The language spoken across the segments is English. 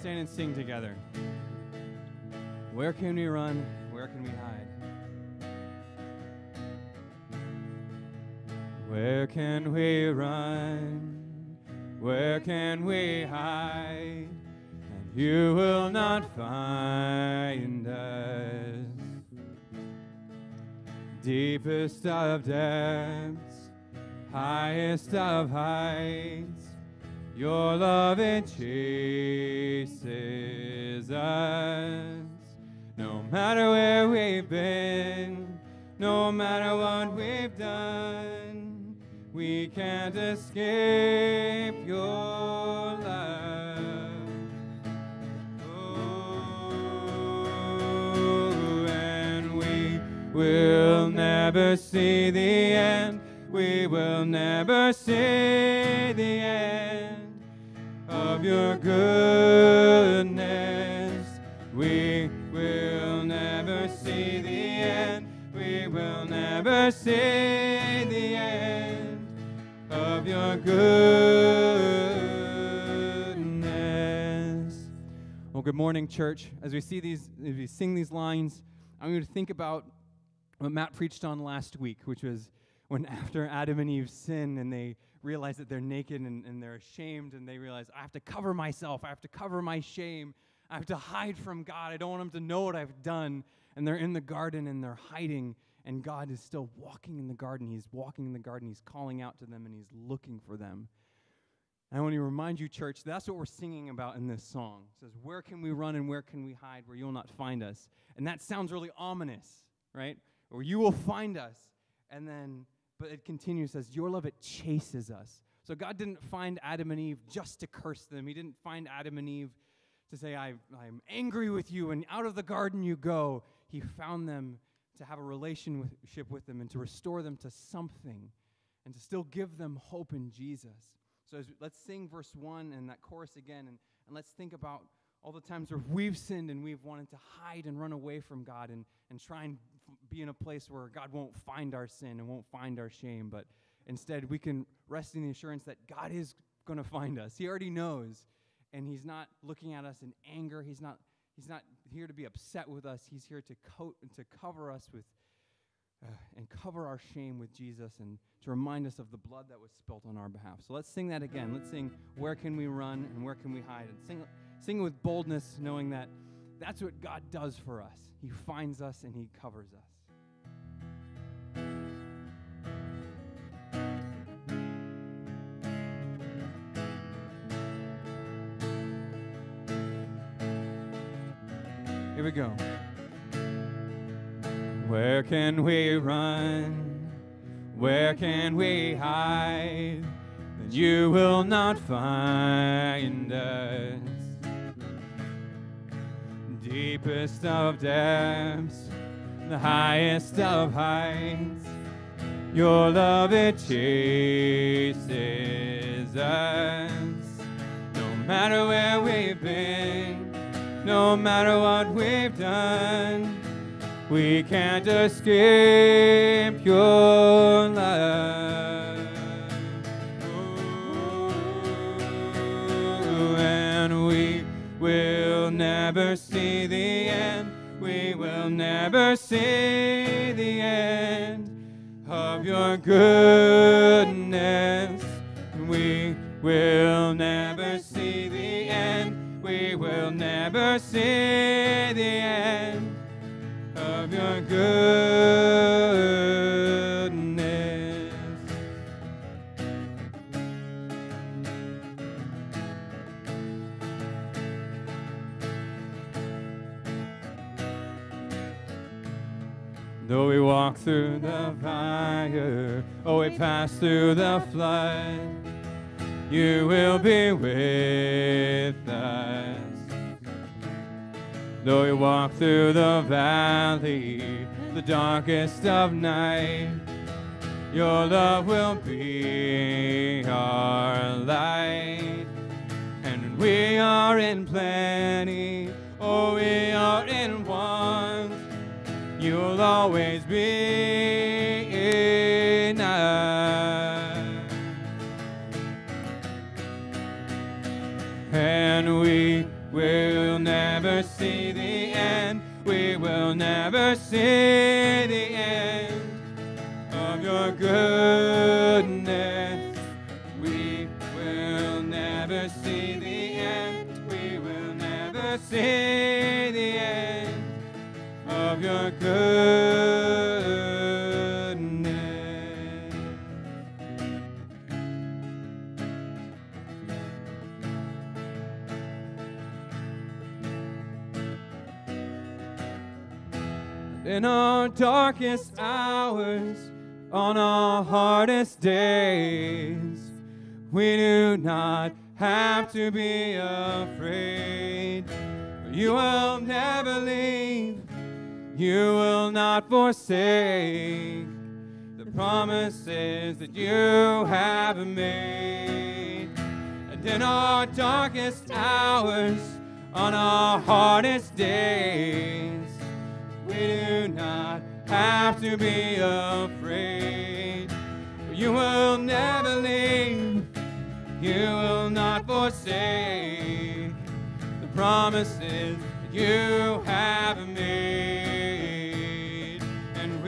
Stand and sing together. Where can we run? Where can we hide? Where can we run? Where can we hide? And you will not find us. Deepest of depths, highest of heights, your love it chases us. No matter where we've been, no matter what we've done, we can't escape your love. Oh, and we will never see the end. We will never see the end of your goodness. We will never see the end. We will never see the end of your goodness. Well, good morning, church. As we see these, as we sing these lines, I'm going to think about what Matt preached on last week, which was when after Adam and Eve sin and they realize that they're naked and, and they're ashamed and they realize, I have to cover myself, I have to cover my shame, I have to hide from God, I don't want him to know what I've done. And they're in the garden and they're hiding, and God is still walking in the garden. He's walking in the garden, He's calling out to them, and He's looking for them. And I want to remind you, church, that's what we're singing about in this song. It says, Where can we run and where can we hide where you'll not find us? And that sounds really ominous, right? Or you will find us. And then, but it continues, says, Your love, it chases us. So God didn't find Adam and Eve just to curse them. He didn't find Adam and Eve to say, I, I'm angry with you, and out of the garden you go. He found them to have a relationship with them and to restore them to something and to still give them hope in Jesus. So let's sing verse 1 and that chorus again, and, and let's think about all the times where we've sinned and we've wanted to hide and run away from God and, and try and be in a place where God won't find our sin and won't find our shame, but instead we can rest in the assurance that God is going to find us. He already knows, and He's not looking at us in anger. He's not, he's not here to be upset with us. He's here to, coat, to cover us with uh, and cover our shame with Jesus and to remind us of the blood that was spilt on our behalf. So let's sing that again. Let's sing, Where Can We Run and Where Can We Hide? And sing, sing with boldness, knowing that that's what God does for us. He finds us and He covers us. Here we go. Where can we run? Where can we hide? That you will not find us. Deepest of depths, the highest of heights, your love it chases us. No matter where we've been, no matter what we've done. We can't escape your love. Ooh, and we will never never see the end of your goodness. We will never see the end. We will never see the end through the fire, Oh, we pass through the flood, you will be with us. Though we walk through the valley, the darkest of night, your love will be our light. And we are in plenty, oh, we are in want, you'll always be enough. And we will never see the end, we will never see the end of your good. Goodness. In our darkest hours, on our hardest days, we do not have to be afraid. You will never leave, you will not forsake the promises that you have made. And in our darkest hours, on our hardest days, we do not have to be afraid. You will never leave, you will not forsake the promises that you have made.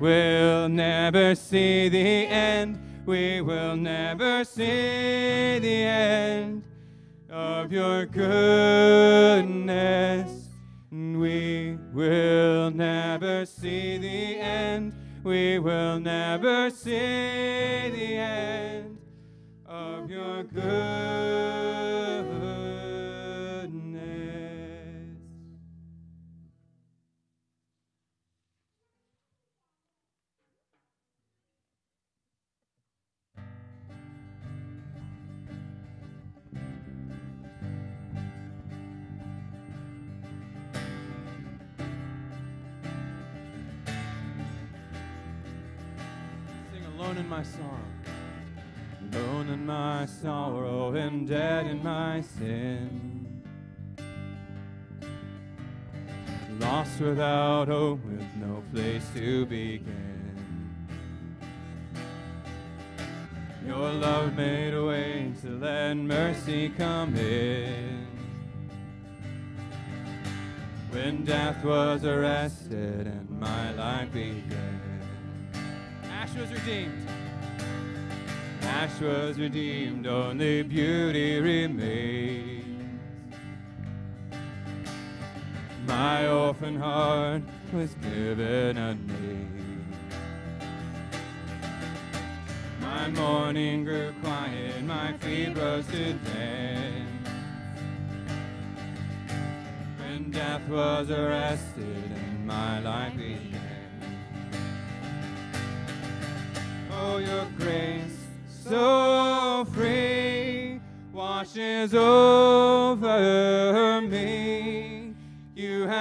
will never see the end. We will never see the end of your goodness. We will never see the end. We will never see the end of your goodness. Lost without hope with no place to begin. Your love made a way to let mercy come in. When death was arrested and my life began. Ash was redeemed. Ash was redeemed, only beauty remains. My orphan heart was given a name. My mourning grew quiet, my feet rose to dance. When death was arrested and my life began. Oh, your grace so free washes over me.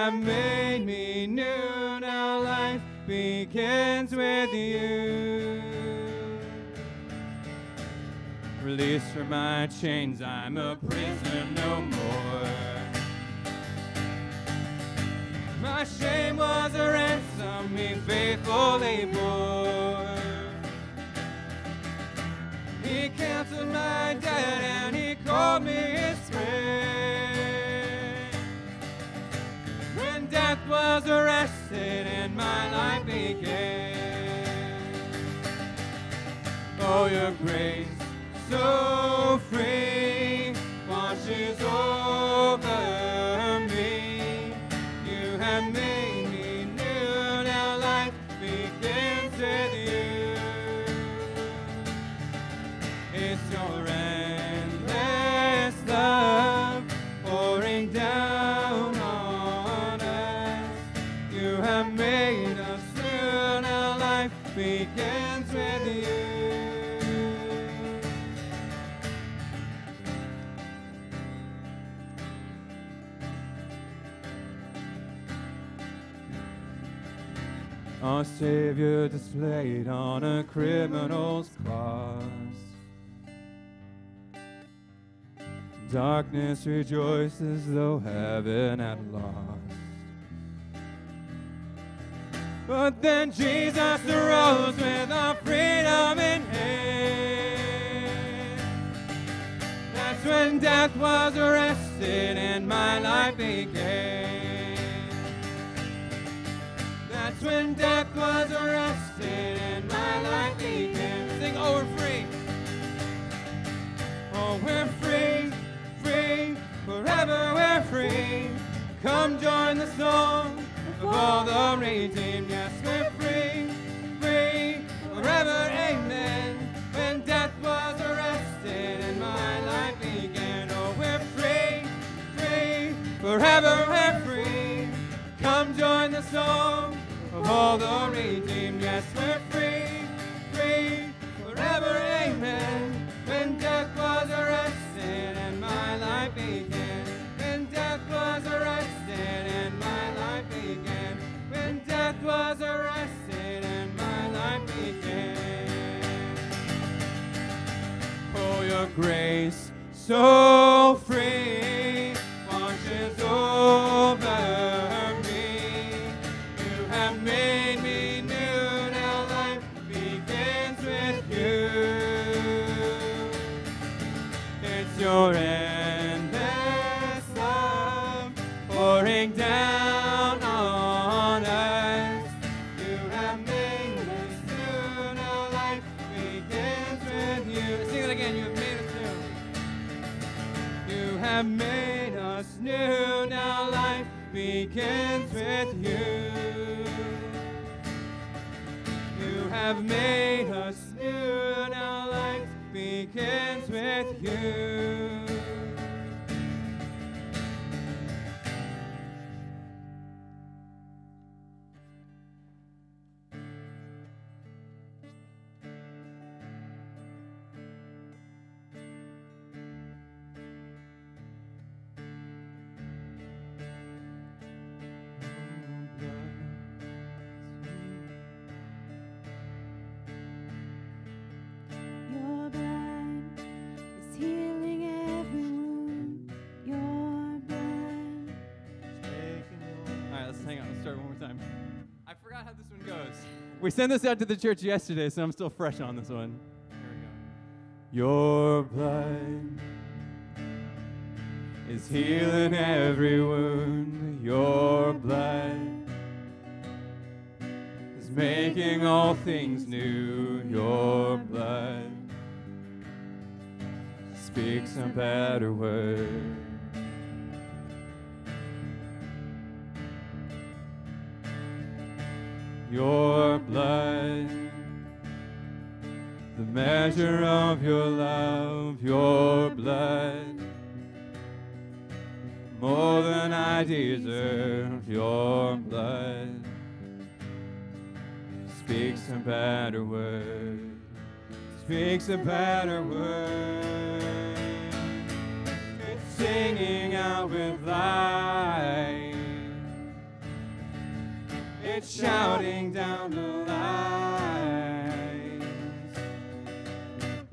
Have made me new. Now life begins with you. Released from my chains, I'm a prisoner no more. My shame was a ransom he faithfully bore. He canceled my debt and he called me his friend. Death was arrested and my life began. Oh, your grace so free washes over Savior displayed on a criminal's cross. Darkness rejoices though heaven had lost. But then Jesus arose with our freedom in hand. That's when death was arrested and my life began. When death was arrested and my life began. Sing, oh, we're free. Oh, we're free, free, forever we're free. Come join the song of all the redeemed. Yes, we're free, free, forever, amen. When death was arrested and my life began. Oh, we're free, free, forever we're free. Come join the song all the redeemed. Yes, we're free, free, forever, amen. When death was arrested and my life began. When death was arrested and my life began. When death was arrested and my life began. Oh, your grace so you. We sent this out to the church yesterday, so I'm still fresh on this one. Here we go. Your blood is healing every wound. Your blood is making all things new. Your blood speaks a better word. Your blood, the measure of your love, your blood, more than I deserve, your blood. Speaks a better word, speaks a better word, it's singing out with life. Shouting down the lines.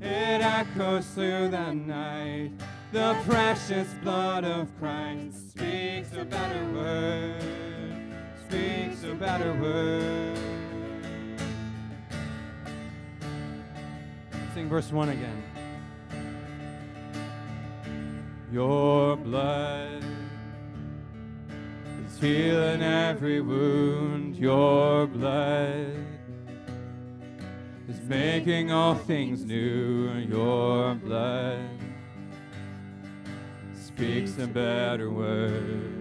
It echoes through the night. The precious blood of Christ speaks a better word. Speaks a better word. Sing verse 1 again. Your blood healing every wound. Your blood is making all things new. Your blood speaks a better word.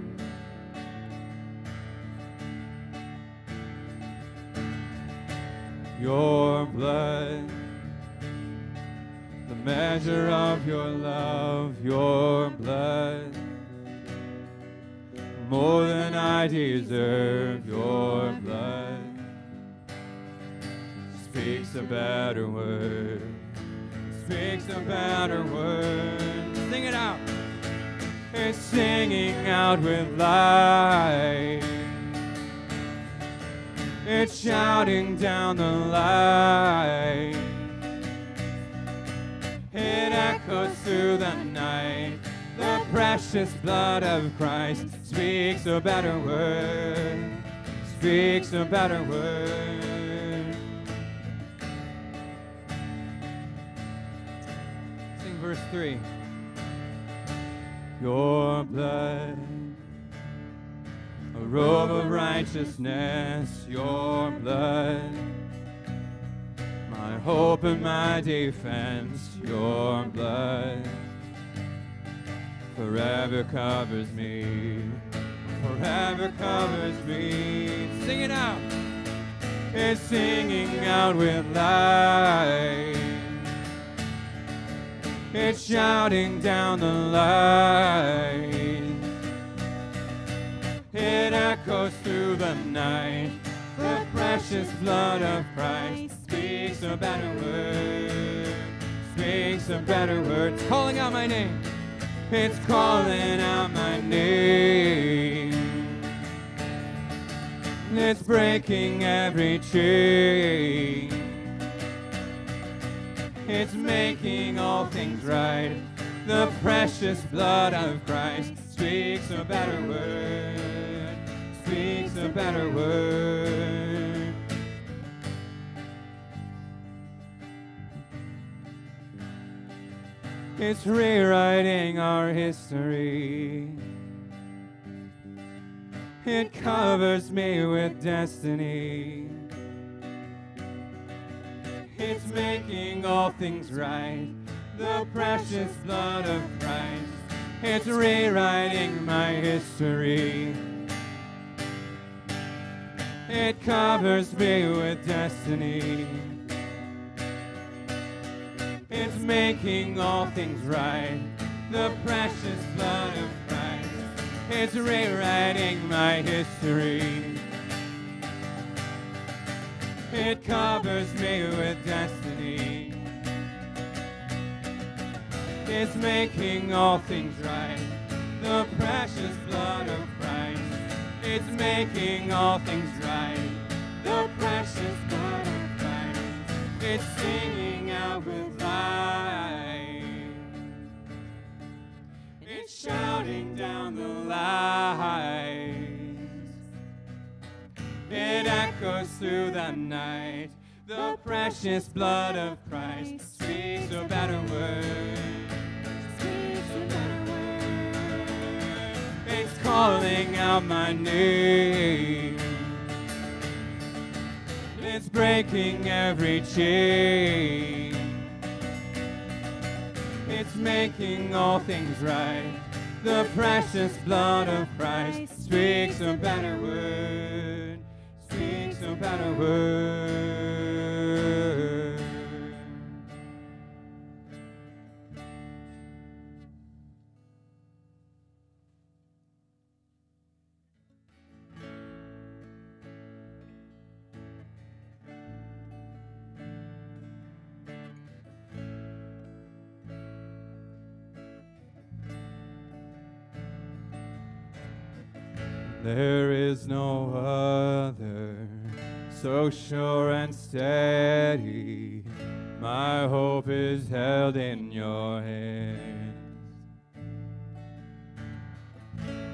Your blood, the measure of your love, your blood more than I deserve. Your blood speaks a better word. Speaks a better word. Sing it out. It's singing out with light. It's shouting down the line. It echoes through the night. The precious blood of Christ speaks a better word. Speaks a better word. Sing verse 3. Your blood, a robe of righteousness, your blood, my hope and my defense, your blood forever covers me, forever covers me. Sing it out. It's singing out with life. It's shouting down the line. It echoes through the night. The precious blood of Christ speaks a better word. Speaks a better word. It's calling out my name. It's calling out my name. It's breaking every chain. It's making all things right. The precious blood of Christ speaks a better word. Speaks a better word. It's rewriting our history. It covers me with destiny. It's making all things right. The precious blood of Christ. It's rewriting my history. It covers me with destiny. It's making all things right. The precious blood of Christ. It's rewriting my history. It covers me with destiny. It's making all things right. The precious blood of Christ. It's making all things right. The precious blood of Christ. It's singing out with life. Shouting down the lights. It echoes through the night. The precious blood of Christ speaks a better word. Speaks a better word. It's calling out my name. It's breaking every chain. It's making all things right. The precious blood of Christ speaks a better word. Speaks a better word. There is no other so sure and steady. My hope is held in your hands.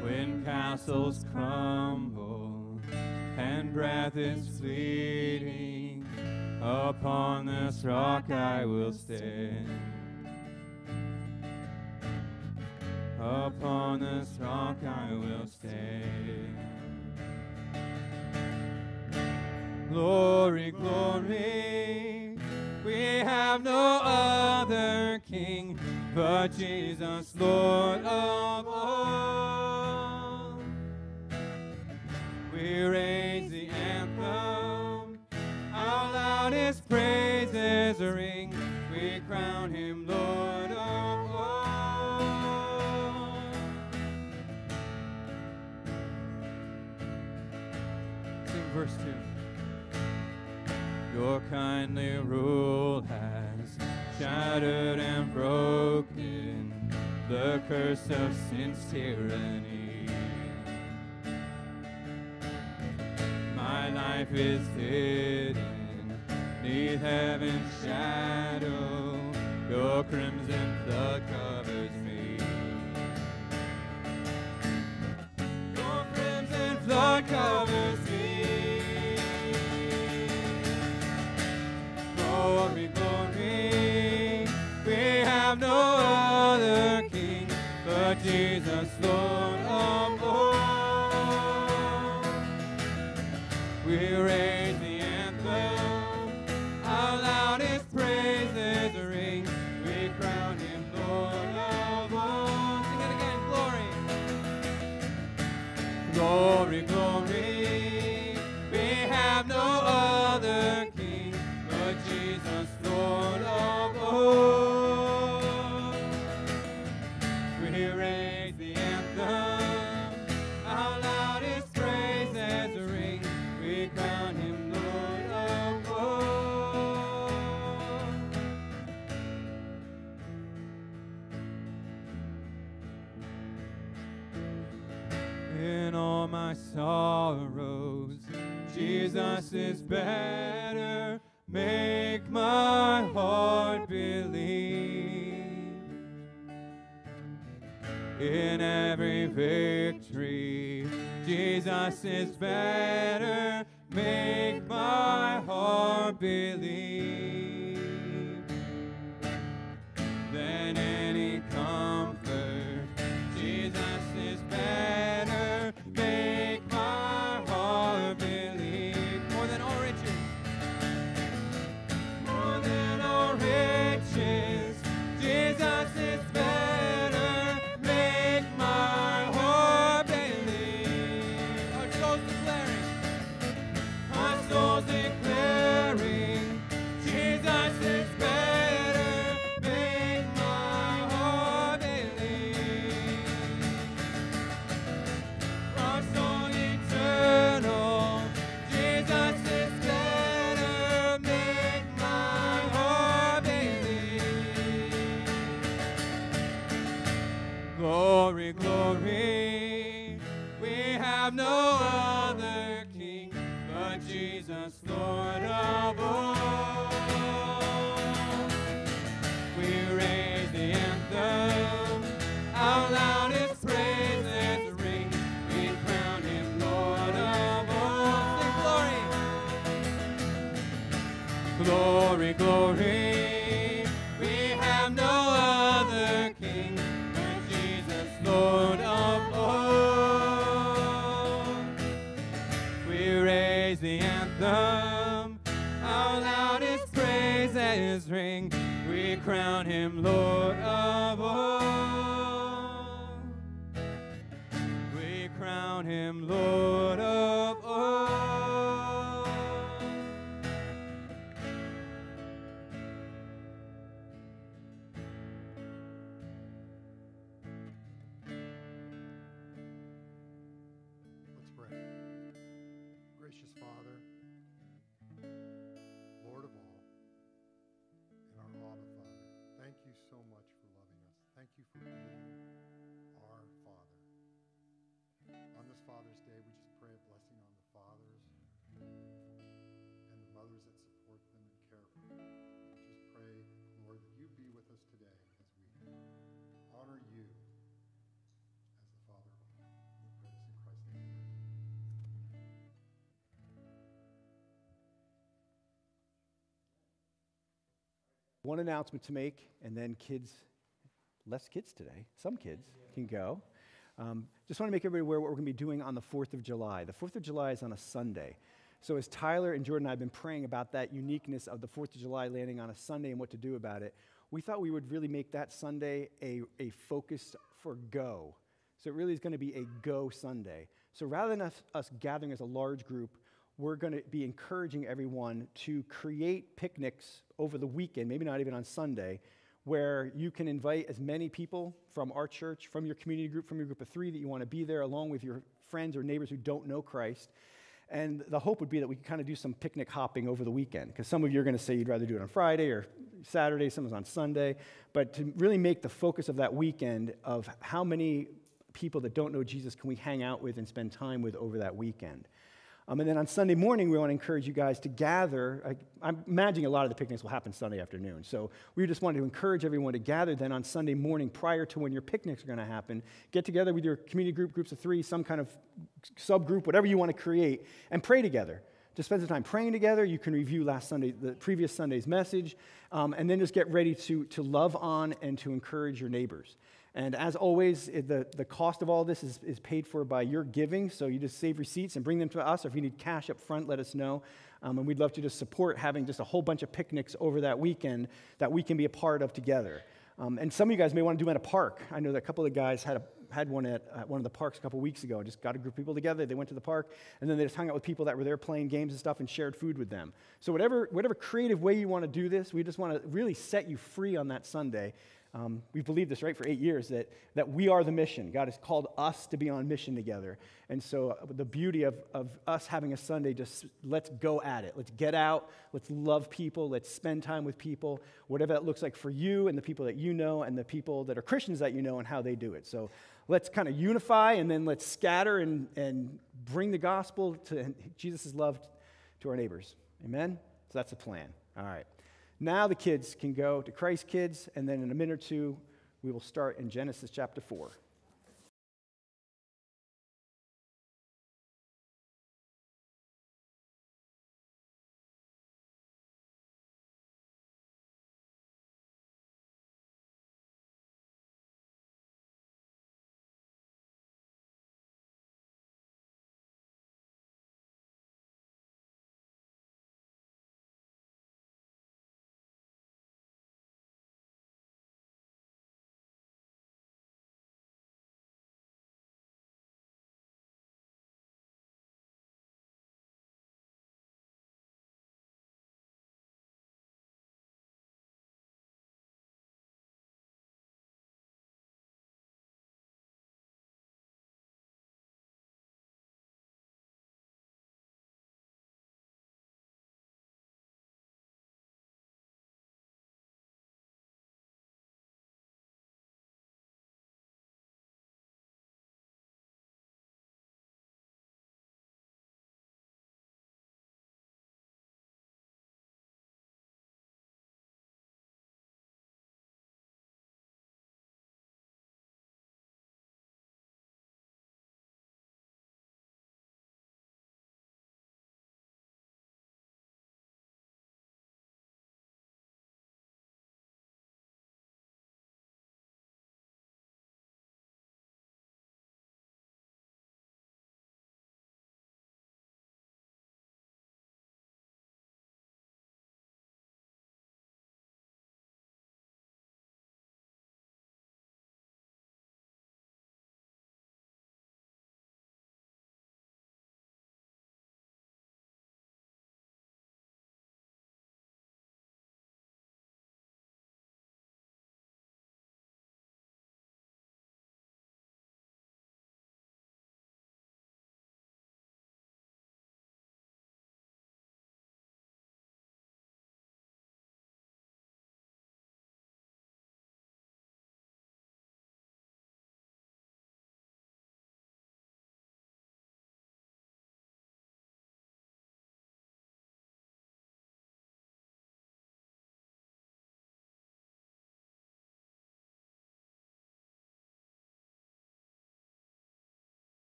When castles crumble and breath is fleeting, upon this rock I will stand. Upon this rock I will stand. Glory, glory, we have no other King but Jesus, Lord of all. We raise the anthem, our loudest praises ring. We crown him Your kindly rule has shattered and broken the curse of sin's tyranny. My life is hidden neath heaven's shadow. Your crimson flood covers me. Your crimson flood covers have no other King but Jesus, Lord of all. We raise Jesus is better. Make my heart believe. In every victory, Jesus is better. Make my heart believe. Glory. We have no other King but Jesus, Lord of all. We raise the anthem, our loudest praises ring. We crown Him Lord of all. Sing glory. Glory, glory. Crown him Lord of all. We crown him Lord of One announcement to make, and then kids, less kids today, some kids can go. Um, just want to make everybody aware what we're going to be doing on the 4th of July. The 4th of July is on a Sunday. So, as Tyler and Jordan and I have been praying about that uniqueness of the 4th of July landing on a Sunday and what to do about it, we thought we would really make that Sunday a, a focus for go. So, it really is going to be a go Sunday. So, rather than us, us gathering as a large group, we're going to be encouraging everyone to create picnics over the weekend, maybe not even on Sunday, where you can invite as many people from our church, from your community group, from your group of three that you want to be there, along with your friends or neighbors who don't know Christ. And the hope would be that we can kind of do some picnic hopping over the weekend, because some of you are going to say you'd rather do it on Friday or Saturday, some is on Sunday. But to really make the focus of that weekend of how many people that don't know Jesus can we hang out with and spend time with over that weekend. Um, and then on Sunday morning, we want to encourage you guys to gather. I, I'm imagining a lot of the picnics will happen Sunday afternoon. So we just wanted to encourage everyone to gather then on Sunday morning prior to when your picnics are going to happen. Get together with your community group, groups of three, some kind of subgroup, whatever you want to create, and pray together. Just spend some time praying together. You can review last Sunday, the previous Sunday's message, um, and then just get ready to, to love on and to encourage your neighbors. And as always, the, the cost of all this is, is paid for by your giving. So you just save receipts and bring them to us. Or if you need cash up front, let us know. Um, and we'd love to just support having just a whole bunch of picnics over that weekend that we can be a part of together. Um, and some of you guys may want to do it at a park. I know that a couple of guys had, a, had one at, one of the parks a couple weeks ago. Just got a group of people together. They went to the park, and then they just hung out with people that were there playing games and stuff and shared food with them. So, whatever, whatever creative way you want to do this, we just want to really set you free on that Sunday um, we've believed this, right, for eight years that, that we are the mission. God has called us to be on mission together. And so, uh, the beauty of, of us having a Sunday, just let's go at it. Let's get out. Let's love people. Let's spend time with people, whatever that looks like for you and the people that you know and the people that are Christians that you know and how they do it. So, let's kind of unify and then let's scatter and, and bring the gospel to Jesus' love to our neighbors. Amen? So, that's the plan. All right. Now the kids can go to Christ Kids, and then in a minute or two, we will start in Genesis chapter 4.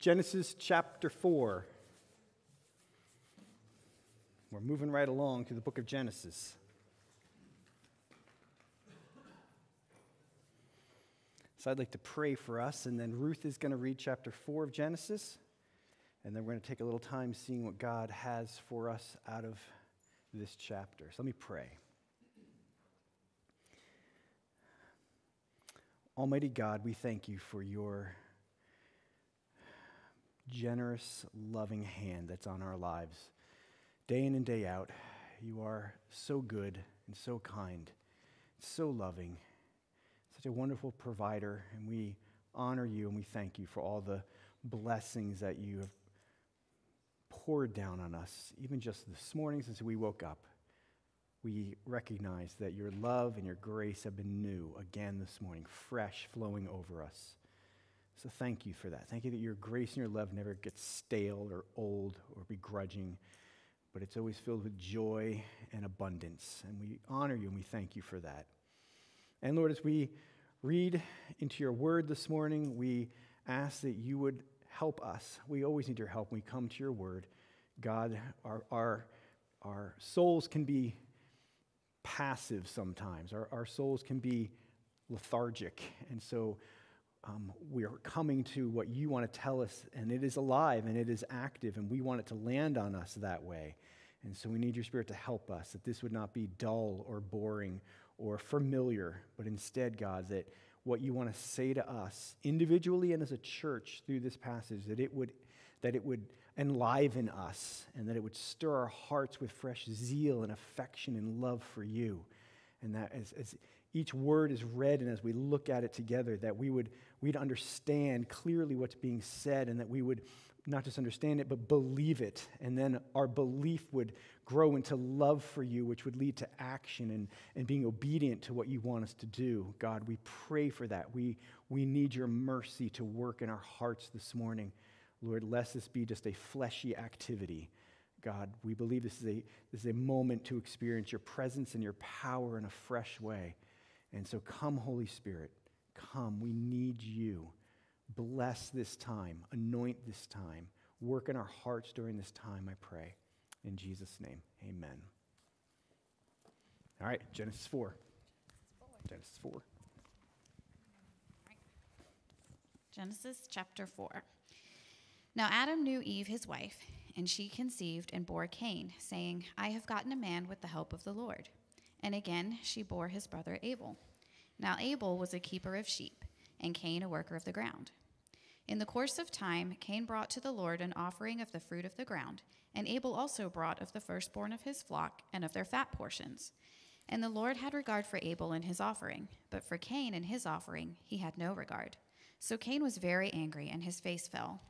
Genesis chapter 4. We're moving right along through the book of Genesis. So I'd like to pray for us, and then Ruth is going to read chapter 4 of Genesis, and then we're going to take a little time seeing what God has for us out of this chapter. So let me pray. Almighty God, we thank you for your generous, loving hand that's on our lives. Day in and day out, you are so good and so kind, so loving, such a wonderful provider, and we honor you and we thank you for all the blessings that you have poured down on us, even just this morning since we woke up. We recognize that your love and your grace have been new again this morning, fresh, flowing over us. So thank you for that. Thank you that your grace and your love never gets stale or old or begrudging, but it's always filled with joy and abundance. And we honor you and we thank you for that. And Lord, as we read into your word this morning, we ask that you would help us. We always need your help when we come to your word. God, our, our, our souls can be passive sometimes, our, our souls can be lethargic. And so um, we are coming to what you want to tell us, and it is alive and it is active, and we want it to land on us that way. And so we need your spirit to help us, that this would not be dull or boring or familiar, but instead, God, that what you want to say to us individually and as a church through this passage, that it would, that it would enliven us and that it would stir our hearts with fresh zeal and affection and love for you. And that as, as each word is read and as we look at it together, that we would we'd understand clearly what's being said and that we would not just understand it, but believe it. And then our belief would grow into love for you, which would lead to action and, and being obedient to what you want us to do. God, we pray for that. We, we need your mercy to work in our hearts this morning. Lord, lest this be just a fleshy activity. God, we believe this is a, this is a moment to experience your presence and your power in a fresh way. And so come, Holy Spirit, come. We need you. Bless this time, anoint this time, work in our hearts during this time, I pray. In Jesus' name, amen. All right, Genesis 4. Genesis 4. Genesis chapter 4. Now Adam knew Eve, his wife, and she conceived and bore Cain, saying, I have gotten a man with the help of the Lord. And again she bore his brother Abel. Now Abel was a keeper of sheep, and Cain a worker of the ground. In the course of time, Cain brought to the Lord an offering of the fruit of the ground, and Abel also brought of the firstborn of his flock and of their fat portions. And the Lord had regard for Abel and his offering, but for Cain and his offering he had no regard. So Cain was very angry, and his face fell.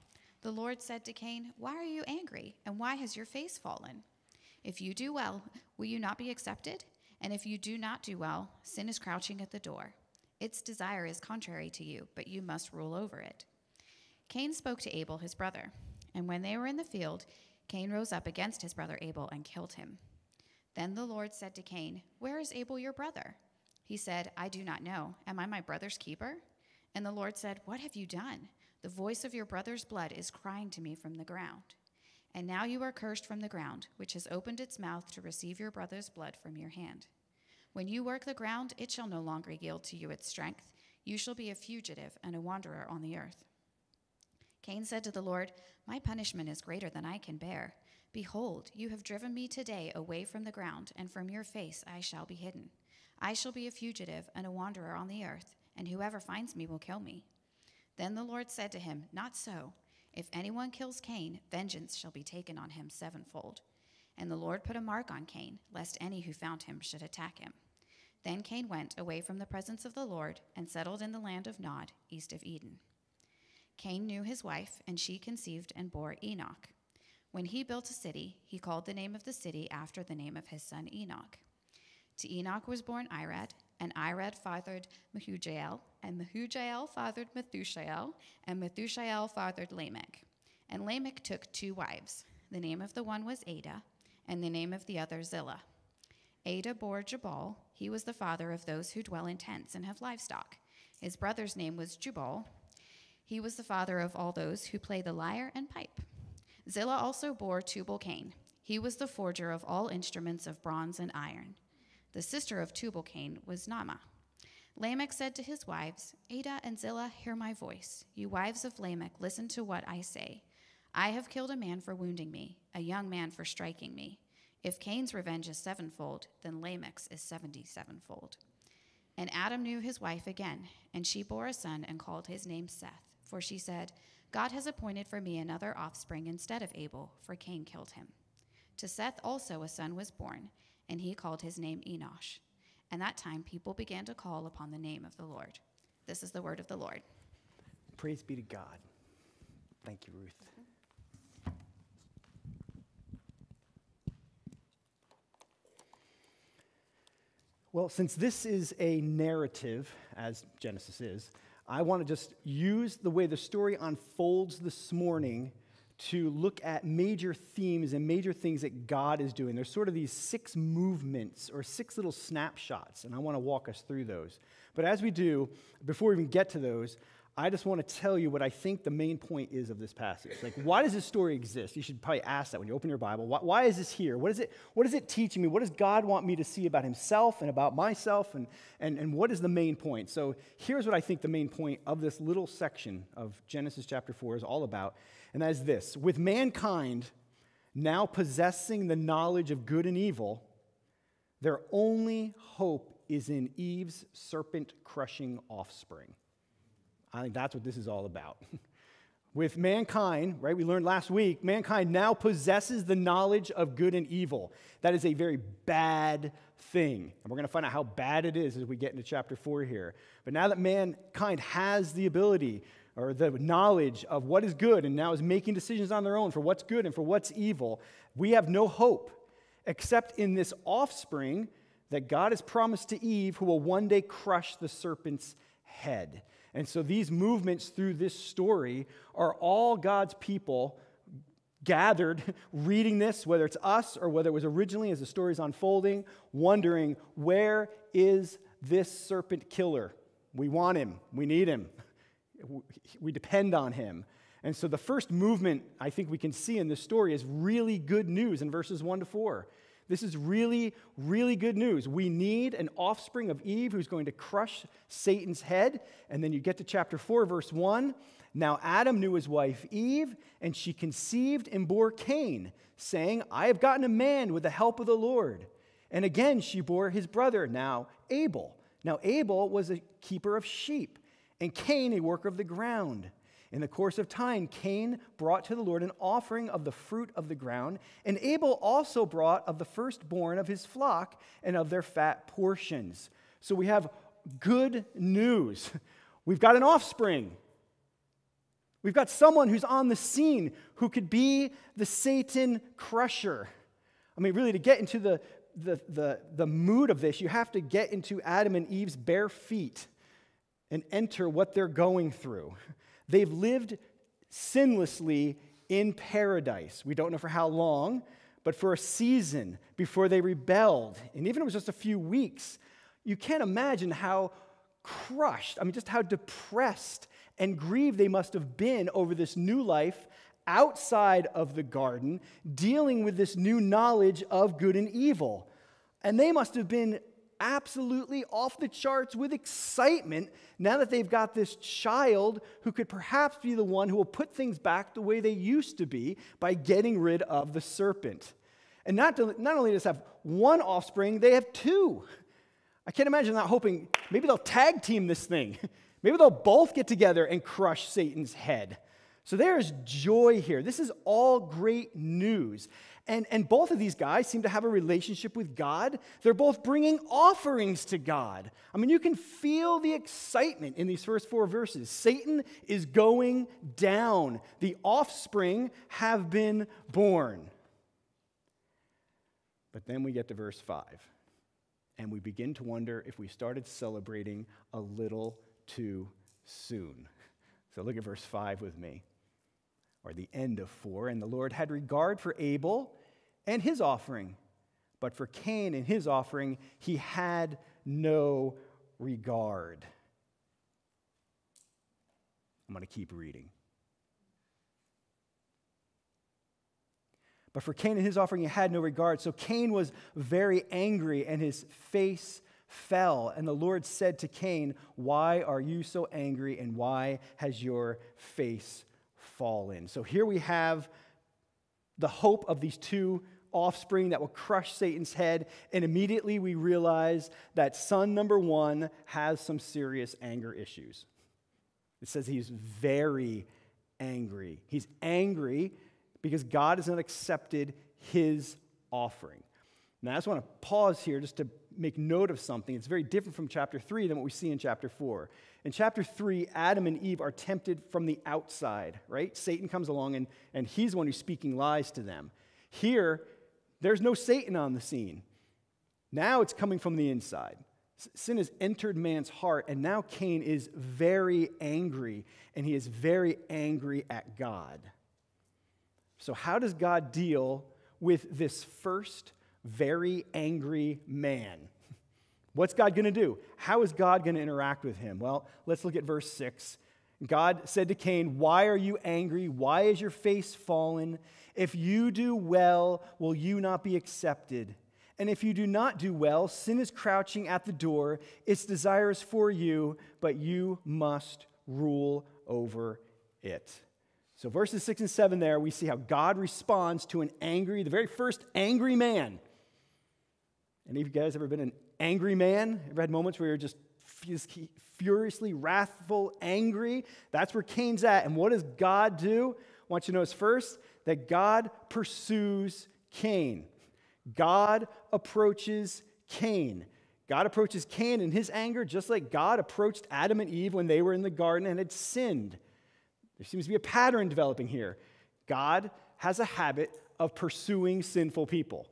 The Lord said to Cain, Why are you angry, and why has your face fallen? If you do well, will you not be accepted? And if you do not do well, sin is crouching at the door. Its desire is contrary to you, but you must rule over it. Cain spoke to Abel, his brother. And when they were in the field, Cain rose up against his brother Abel and killed him. Then the Lord said to Cain, Where is Abel your brother? He said, I do not know. Am I my brother's keeper? And the Lord said, What have you done? The voice of your brother's blood is crying to me from the ground. And now you are cursed from the ground, which has opened its mouth to receive your brother's blood from your hand. When you work the ground, it shall no longer yield to you its strength. You shall be a fugitive and a wanderer on the earth. Cain said to the Lord, My punishment is greater than I can bear. Behold, you have driven me today away from the ground, and from your face I shall be hidden. I shall be a fugitive and a wanderer on the earth, and whoever finds me will kill me. Then the Lord said to him, Not so. If anyone kills Cain, vengeance shall be taken on him sevenfold. And the Lord put a mark on Cain, lest any who found him should attack him. Then Cain went away from the presence of the Lord and settled in the land of Nod, east of Eden. Cain knew his wife, and she conceived and bore Enoch. When he built a city, he called the name of the city after the name of his son Enoch. To Enoch was born Irad, and Irad fathered Mehujael, and Mehujael fathered Methushael, and Methushael fathered Lamech. And Lamech took two wives. The name of the one was Adah, and the name of the other Zillah. Adah bore Jabal. He was the father of those who dwell in tents and have livestock. His brother's name was Jubal. He was the father of all those who play the lyre and pipe. Zillah also bore Tubal Cain. He was the forger of all instruments of bronze and iron. The sister of Tubal Cain was Naamah. Lamech said to his wives, Adah and Zillah, hear my voice. You wives of Lamech, listen to what I say. I have killed a man for wounding me, a young man for striking me. If Cain's revenge is sevenfold, then Lamech's is seventy sevenfold. And Adam knew his wife again, and she bore a son and called his name Seth. For she said, God has appointed for me another offspring instead of Abel, for Cain killed him. To Seth also a son was born, and he called his name Enosh. And that time people began to call upon the name of the Lord. This is the word of the Lord. Praise be to God. Thank you, Ruth. Well, since this is a narrative, as Genesis is, I want to just use the way the story unfolds this morning to look at major themes and major things that God is doing. There's sort of these six movements or six little snapshots, and I want to walk us through those. But as we do, before we even get to those, I just want to tell you what I think the main point is of this passage. Like, why does this story exist? You should probably ask that when you open your Bible. Why, why, is this here? What is, it, what is it teaching me? What does God want me to see about himself and about myself? And, and, and what is the main point? So, here's what I think the main point of this little section of Genesis chapter 4 is all about. And that is this with mankind now possessing the knowledge of good and evil, their only hope is in Eve's serpent crushing offspring. I think that's what this is all about. With mankind, right, we learned last week, mankind now possesses the knowledge of good and evil. That is a very bad thing. And we're going to find out how bad it is as we get into chapter 4 here. But now that mankind has the ability or the knowledge of what is good and now is making decisions on their own for what's good and for what's evil, we have no hope except in this offspring that God has promised to Eve who will one day crush the serpent's head. And so these movements through this story are all God's people gathered reading this, whether it's us or whether it was originally as the story is unfolding, wondering where is this serpent killer? We want him, we need him, we depend on him. And so the first movement I think we can see in this story is really good news in verses 1 to 4. This is really, really good news. We need an offspring of Eve who's going to crush Satan's head. And then you get to chapter 4, verse 1. Now Adam knew his wife Eve, and she conceived and bore Cain, saying, I have gotten a man with the help of the Lord. And again she bore his brother, now Abel. Now Abel was a keeper of sheep, and Cain a worker of the ground. In the course of time, Cain brought to the Lord an offering of the fruit of the ground, and Abel also brought of the firstborn of his flock and of their fat portions. So we have good news. We've got an offspring. We've got someone who's on the scene who could be the Satan crusher. I mean, really, to get into the, the, the, the mood of this, you have to get into Adam and Eve's bare feet and enter what they're going through. They've lived sinlessly in paradise. We don't know for how long, but for a season before they rebelled. And even if it was just a few weeks, you can't imagine how crushed, I mean, just how depressed and grieved they must have been over this new life outside of the garden, dealing with this new knowledge of good and evil. And they must have been absolutely off the charts with excitement now that they've got this child who could perhaps be the one who will put things back the way they used to be by getting rid of the serpent. And not, to, not only does have one offspring, they have two. I can't imagine not hoping maybe they'll tag team this thing. Maybe they'll both get together and crush Satan's head. So there is joy here. This is all great news. And, and both of these guys seem to have a relationship with God. They're both bringing offerings to God. I mean, you can feel the excitement in these first four verses. Satan is going down, the offspring have been born. But then we get to verse 5, and we begin to wonder if we started celebrating a little too soon. So look at verse 5 with me or the end of four. And the Lord had regard for Abel and his offering, but for Cain and his offering, he had no regard. I'm going to keep reading. But for Cain and his offering, he had no regard. So Cain was very angry, and his face fell. And the Lord said to Cain, Why are you so angry, and why has your face fallen? So here we have the hope of these two offspring that will crush Satan's head. And immediately we realize that son number one has some serious anger issues. It says he's very angry. He's angry because God has not accepted his offering. Now, I just want to pause here just to make note of something. It's very different from chapter 3 than what we see in chapter 4. In chapter 3, Adam and Eve are tempted from the outside, right? Satan comes along and, and he's the one who's speaking lies to them. Here, there's no Satan on the scene. Now it's coming from the inside. Sin has entered man's heart, and now Cain is very angry, and he is very angry at God. So, how does God deal with this first very angry man? What's God going to do? How is God going to interact with him? Well, let's look at verse 6. God said to Cain, Why are you angry? Why is your face fallen? If you do well, will you not be accepted? And if you do not do well, sin is crouching at the door. Its desire is for you, but you must rule over it. So, verses 6 and 7 there, we see how God responds to an angry, the very first angry man. Any of you guys ever been an angry man? Ever had moments where you're just furiously wrathful, angry? That's where Cain's at. And what does God do? I want you to notice first that God pursues Cain. God approaches Cain. God approaches Cain in his anger, just like God approached Adam and Eve when they were in the garden and had sinned. There seems to be a pattern developing here. God has a habit of pursuing sinful people.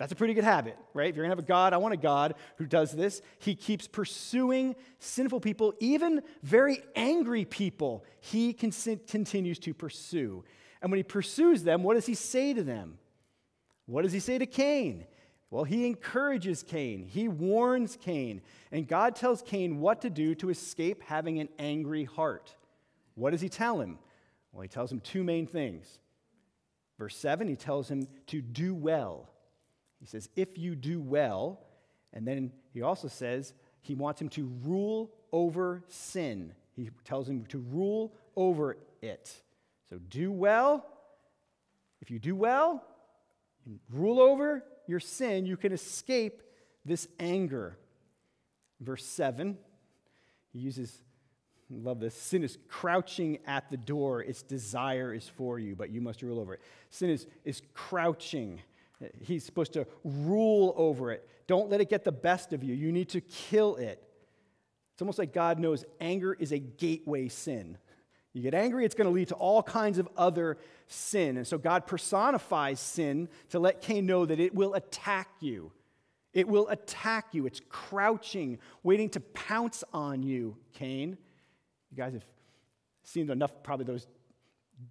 That's a pretty good habit, right? If you're gonna have a God, I want a God who does this. He keeps pursuing sinful people, even very angry people, he continues to pursue. And when he pursues them, what does he say to them? What does he say to Cain? Well, he encourages Cain, he warns Cain, and God tells Cain what to do to escape having an angry heart. What does he tell him? Well, he tells him two main things. Verse 7, he tells him to do well. He says, if you do well, and then he also says he wants him to rule over sin. He tells him to rule over it. So do well. If you do well, rule over your sin, you can escape this anger. Verse 7, he uses I love this. Sin is crouching at the door. Its desire is for you, but you must rule over it. Sin is, is crouching. He's supposed to rule over it. Don't let it get the best of you. You need to kill it. It's almost like God knows anger is a gateway sin. You get angry, it's going to lead to all kinds of other sin. And so God personifies sin to let Cain know that it will attack you. It will attack you. It's crouching, waiting to pounce on you, Cain. You guys have seen enough, probably those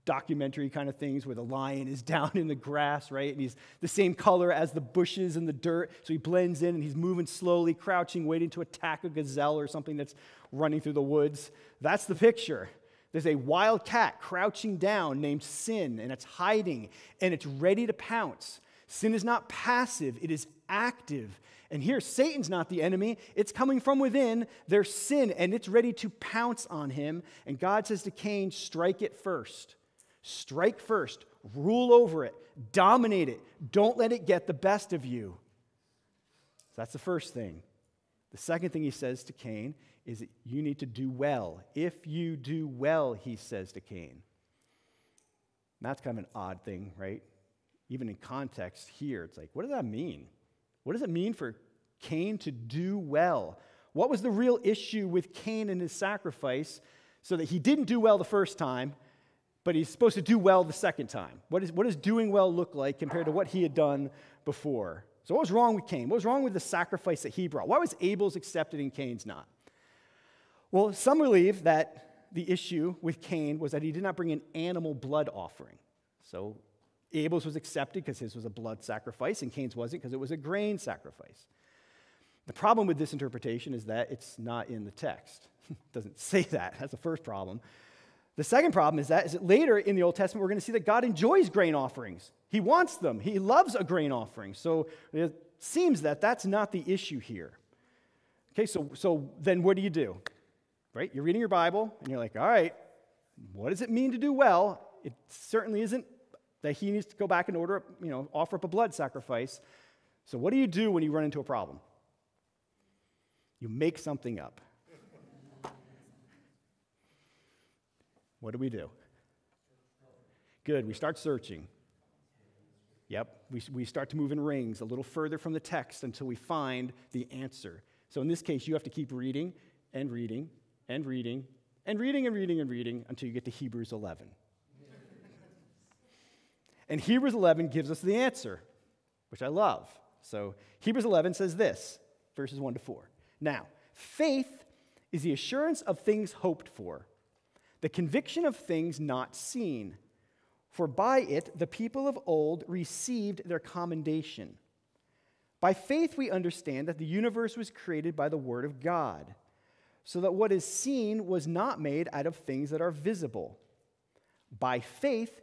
documentary kind of things where the lion is down in the grass, right? And he's the same color as the bushes and the dirt. So he blends in and he's moving slowly, crouching, waiting to attack a gazelle or something that's running through the woods. That's the picture. There's a wild cat crouching down named sin, and it's hiding and it's ready to pounce. Sin is not passive, it is active. And here, Satan's not the enemy. It's coming from within. There's sin, and it's ready to pounce on him. And God says to Cain, strike it first. Strike first. Rule over it. Dominate it. Don't let it get the best of you. So that's the first thing. The second thing he says to Cain is that you need to do well. If you do well, he says to Cain. And that's kind of an odd thing, right? Even in context here, it's like, what does that mean? What does it mean for Cain to do well? What was the real issue with Cain and his sacrifice so that he didn't do well the first time, but he's supposed to do well the second time? What, is, what does doing well look like compared to what he had done before? So, what was wrong with Cain? What was wrong with the sacrifice that he brought? Why was Abel's accepted and Cain's not? Well, some believe that the issue with Cain was that he did not bring an animal blood offering. So, Abel's was accepted because his was a blood sacrifice, and Cain's wasn't because it was a grain sacrifice. The problem with this interpretation is that it's not in the text. it doesn't say that. That's the first problem. The second problem is that, is that later in the Old Testament, we're going to see that God enjoys grain offerings. He wants them, He loves a grain offering. So it seems that that's not the issue here. Okay, so, so then what do you do? Right? You're reading your Bible and you're like, all right, what does it mean to do well? It certainly isn't that he needs to go back and order, you know, offer up a blood sacrifice. So what do you do when you run into a problem? You make something up. What do we do? Good, we start searching. Yep, we, we start to move in rings a little further from the text until we find the answer. So in this case, you have to keep reading and reading and reading and reading and reading and reading until you get to Hebrews 11. and Hebrews 11 gives us the answer, which I love. So Hebrews 11 says this, verses 1 to 4. Now, faith is the assurance of things hoped for, the conviction of things not seen. For by it the people of old received their commendation. By faith we understand that the universe was created by the Word of God, so that what is seen was not made out of things that are visible. By faith,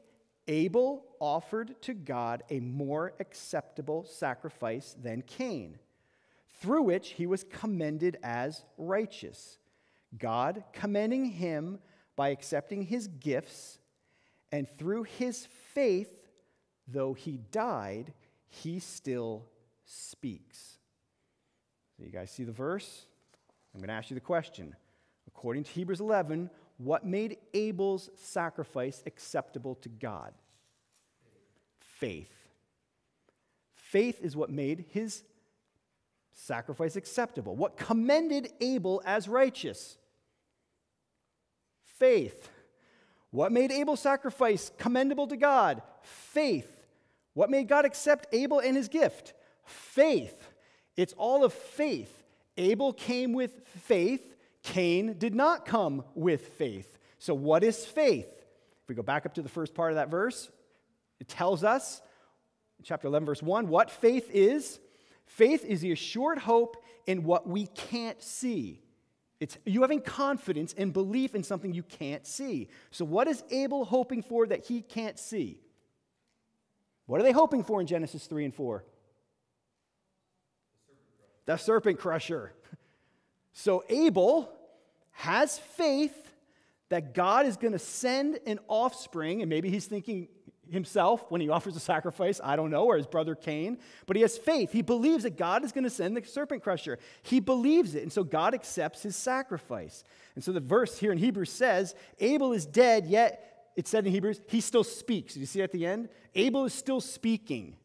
Abel offered to God a more acceptable sacrifice than Cain, through which he was commended as righteous, God commending him by accepting his gifts, and through his faith, though he died, he still speaks. So, you guys see the verse? I'm going to ask you the question. According to Hebrews 11, what made Abel's sacrifice acceptable to God? Faith. Faith is what made his sacrifice acceptable. What commended Abel as righteous? Faith. What made Abel's sacrifice commendable to God? Faith. What made God accept Abel and his gift? Faith. It's all of faith. Abel came with faith, Cain did not come with faith. So, what is faith? If we go back up to the first part of that verse, it tells us, chapter 11, verse 1, what faith is. Faith is the assured hope in what we can't see. It's you having confidence and belief in something you can't see. So, what is Abel hoping for that he can't see? What are they hoping for in Genesis 3 and 4? The serpent crusher. So, Abel has faith that God is going to send an offspring, and maybe he's thinking himself when he offers a sacrifice, I don't know, or his brother Cain, but he has faith. He believes that God is going to send the serpent crusher. He believes it, and so God accepts his sacrifice. And so the verse here in Hebrews says, Abel is dead, yet it said in Hebrews, he still speaks. Did you see at the end? Abel is still speaking.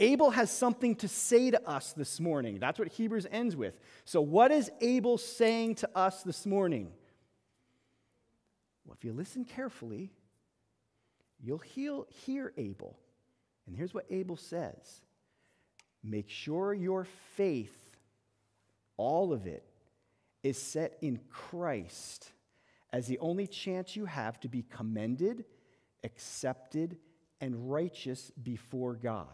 Abel has something to say to us this morning. That's what Hebrews ends with. So, what is Abel saying to us this morning? Well, if you listen carefully, you'll hear, hear Abel. And here's what Abel says Make sure your faith, all of it, is set in Christ as the only chance you have to be commended, accepted, and righteous before God.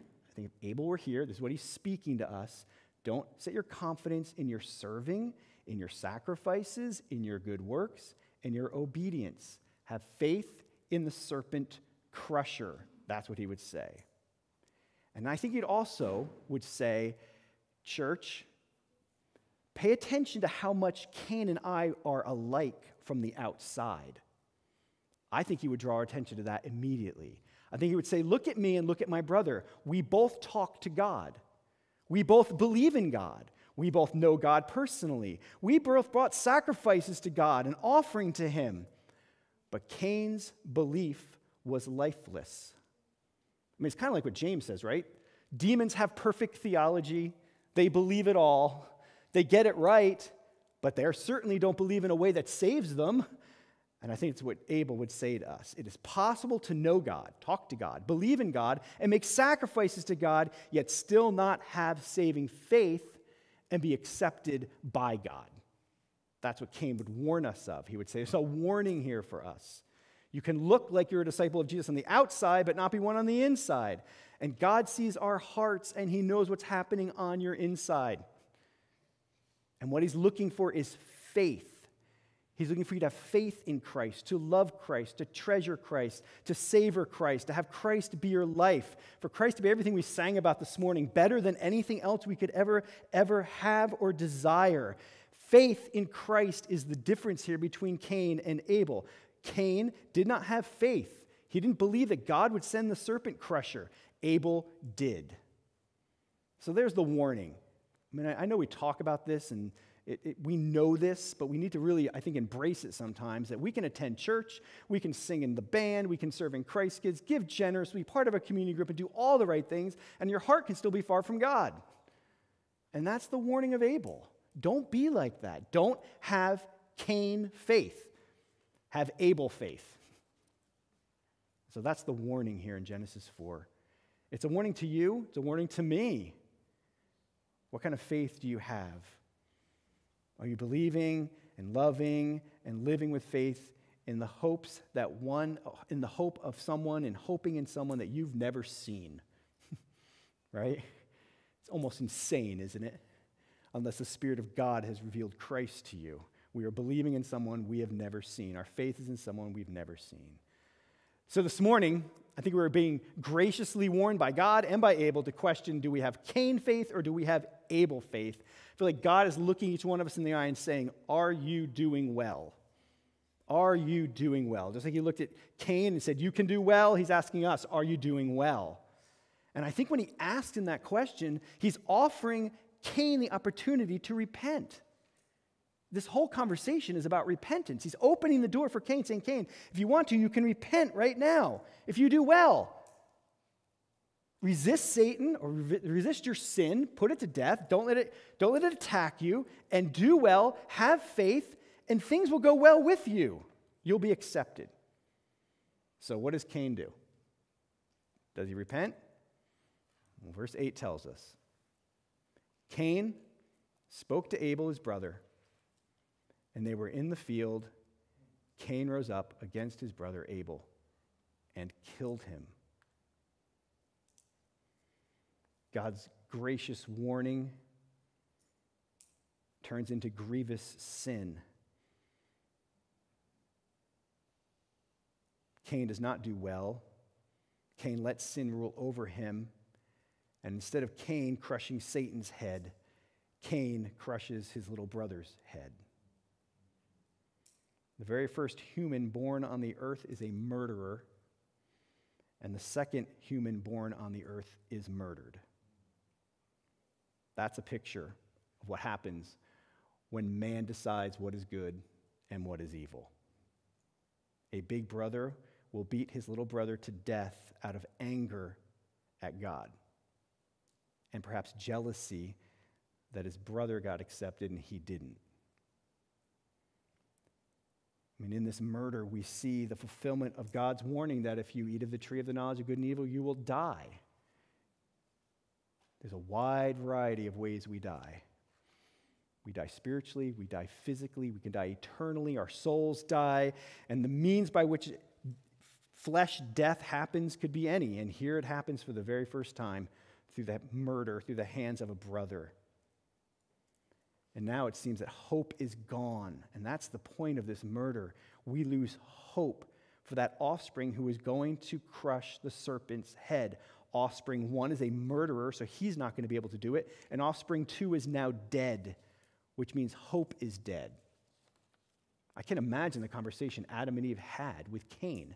I think if Abel were here, this is what he's speaking to us. Don't set your confidence in your serving, in your sacrifices, in your good works, in your obedience. Have faith in the serpent crusher. That's what he would say. And I think he also would say, Church, pay attention to how much Cain and I are alike from the outside. I think he would draw our attention to that immediately. I think he would say, Look at me and look at my brother. We both talk to God. We both believe in God. We both know God personally. We both brought sacrifices to God, an offering to him. But Cain's belief was lifeless. I mean, it's kind of like what James says, right? Demons have perfect theology, they believe it all, they get it right, but they certainly don't believe in a way that saves them. And I think it's what Abel would say to us. It is possible to know God, talk to God, believe in God, and make sacrifices to God, yet still not have saving faith and be accepted by God. That's what Cain would warn us of. He would say, There's a warning here for us. You can look like you're a disciple of Jesus on the outside, but not be one on the inside. And God sees our hearts and He knows what's happening on your inside. And what He's looking for is faith. He's looking for you to have faith in Christ, to love Christ, to treasure Christ, to savor Christ, to have Christ be your life, for Christ to be everything we sang about this morning, better than anything else we could ever, ever have or desire. Faith in Christ is the difference here between Cain and Abel. Cain did not have faith, he didn't believe that God would send the serpent crusher. Abel did. So there's the warning. I mean, I, know we talk about this and it, it, we know this, but we need to really, I think, embrace it sometimes that we can attend church, we can sing in the band, we can serve in Christ kids, give generously, be part of a community group, and do all the right things, and your heart can still be far from God. And that's the warning of Abel. Don't be like that. Don't have Cain faith, have Abel faith. So that's the warning here in Genesis 4. It's a warning to you, it's a warning to me. What kind of faith do you have? Are you believing and loving and living with faith in the hopes that one, in the hope of someone and hoping in someone that you've never seen? right? It's almost insane, isn't it? Unless the Spirit of God has revealed Christ to you. We are believing in someone we have never seen. Our faith is in someone we've never seen. So this morning, I think we were being graciously warned by God and by Abel to question do we have Cain faith or do we have Abel faith? I feel like God is looking each one of us in the eye and saying, Are you doing well? Are you doing well? Just like he looked at Cain and said, You can do well, he's asking us, Are you doing well? And I think when he asked him that question, he's offering Cain the opportunity to repent. This whole conversation is about repentance. He's opening the door for Cain, saying, Cain, if you want to, you can repent right now. If you do well, resist Satan or resist your sin, put it to death, don't let it, don't let it attack you, and do well, have faith, and things will go well with you. You'll be accepted. So, what does Cain do? Does he repent? Well, verse 8 tells us Cain spoke to Abel, his brother and they were in the field, Cain rose up against his brother Abel and killed him. God's gracious warning turns into grievous sin. Cain does not do well. Cain lets sin rule over him. And instead of Cain crushing Satan's head, Cain crushes his little brother's head. The very first human born on the earth is a murderer, and the second human born on the earth is murdered. That's a picture of what happens when man decides what is good and what is evil. A big brother will beat his little brother to death out of anger at God and perhaps jealousy that his brother got accepted and he didn't. I mean, in this murder, we see the fulfillment of God's warning that if you eat of the tree of the knowledge of good and evil, you will die. There's a wide variety of ways we die. We die spiritually, we die physically, we can die eternally, our souls die, and the means by which flesh death happens could be any. And here it happens for the very first time through that murder, through the hands of a brother. And now it seems that hope is gone. And that's the point of this murder. We lose hope for that offspring who is going to crush the serpent's head. Offspring one is a murderer, so he's not going to be able to do it. And offspring two is now dead, which means hope is dead. I can imagine the conversation Adam and Eve had with Cain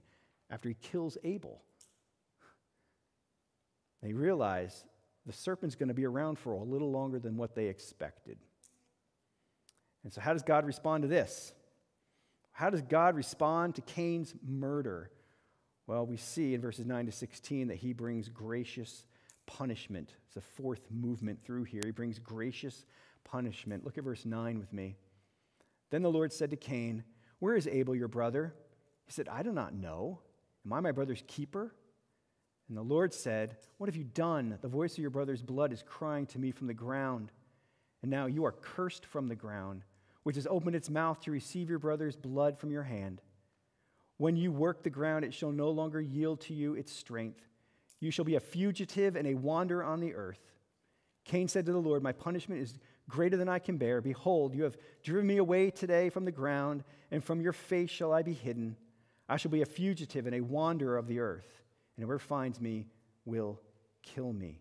after he kills Abel. They realize the serpent's going to be around for a little longer than what they expected. And so, how does God respond to this? How does God respond to Cain's murder? Well, we see in verses 9 to 16 that he brings gracious punishment. It's a fourth movement through here. He brings gracious punishment. Look at verse 9 with me. Then the Lord said to Cain, Where is Abel, your brother? He said, I do not know. Am I my brother's keeper? And the Lord said, What have you done? The voice of your brother's blood is crying to me from the ground. And now you are cursed from the ground which has opened its mouth to receive your brother's blood from your hand. When you work the ground, it shall no longer yield to you its strength. You shall be a fugitive and a wanderer on the earth. Cain said to the Lord, My punishment is greater than I can bear. Behold, you have driven me away today from the ground, and from your face shall I be hidden. I shall be a fugitive and a wanderer of the earth, and whoever finds me will kill me.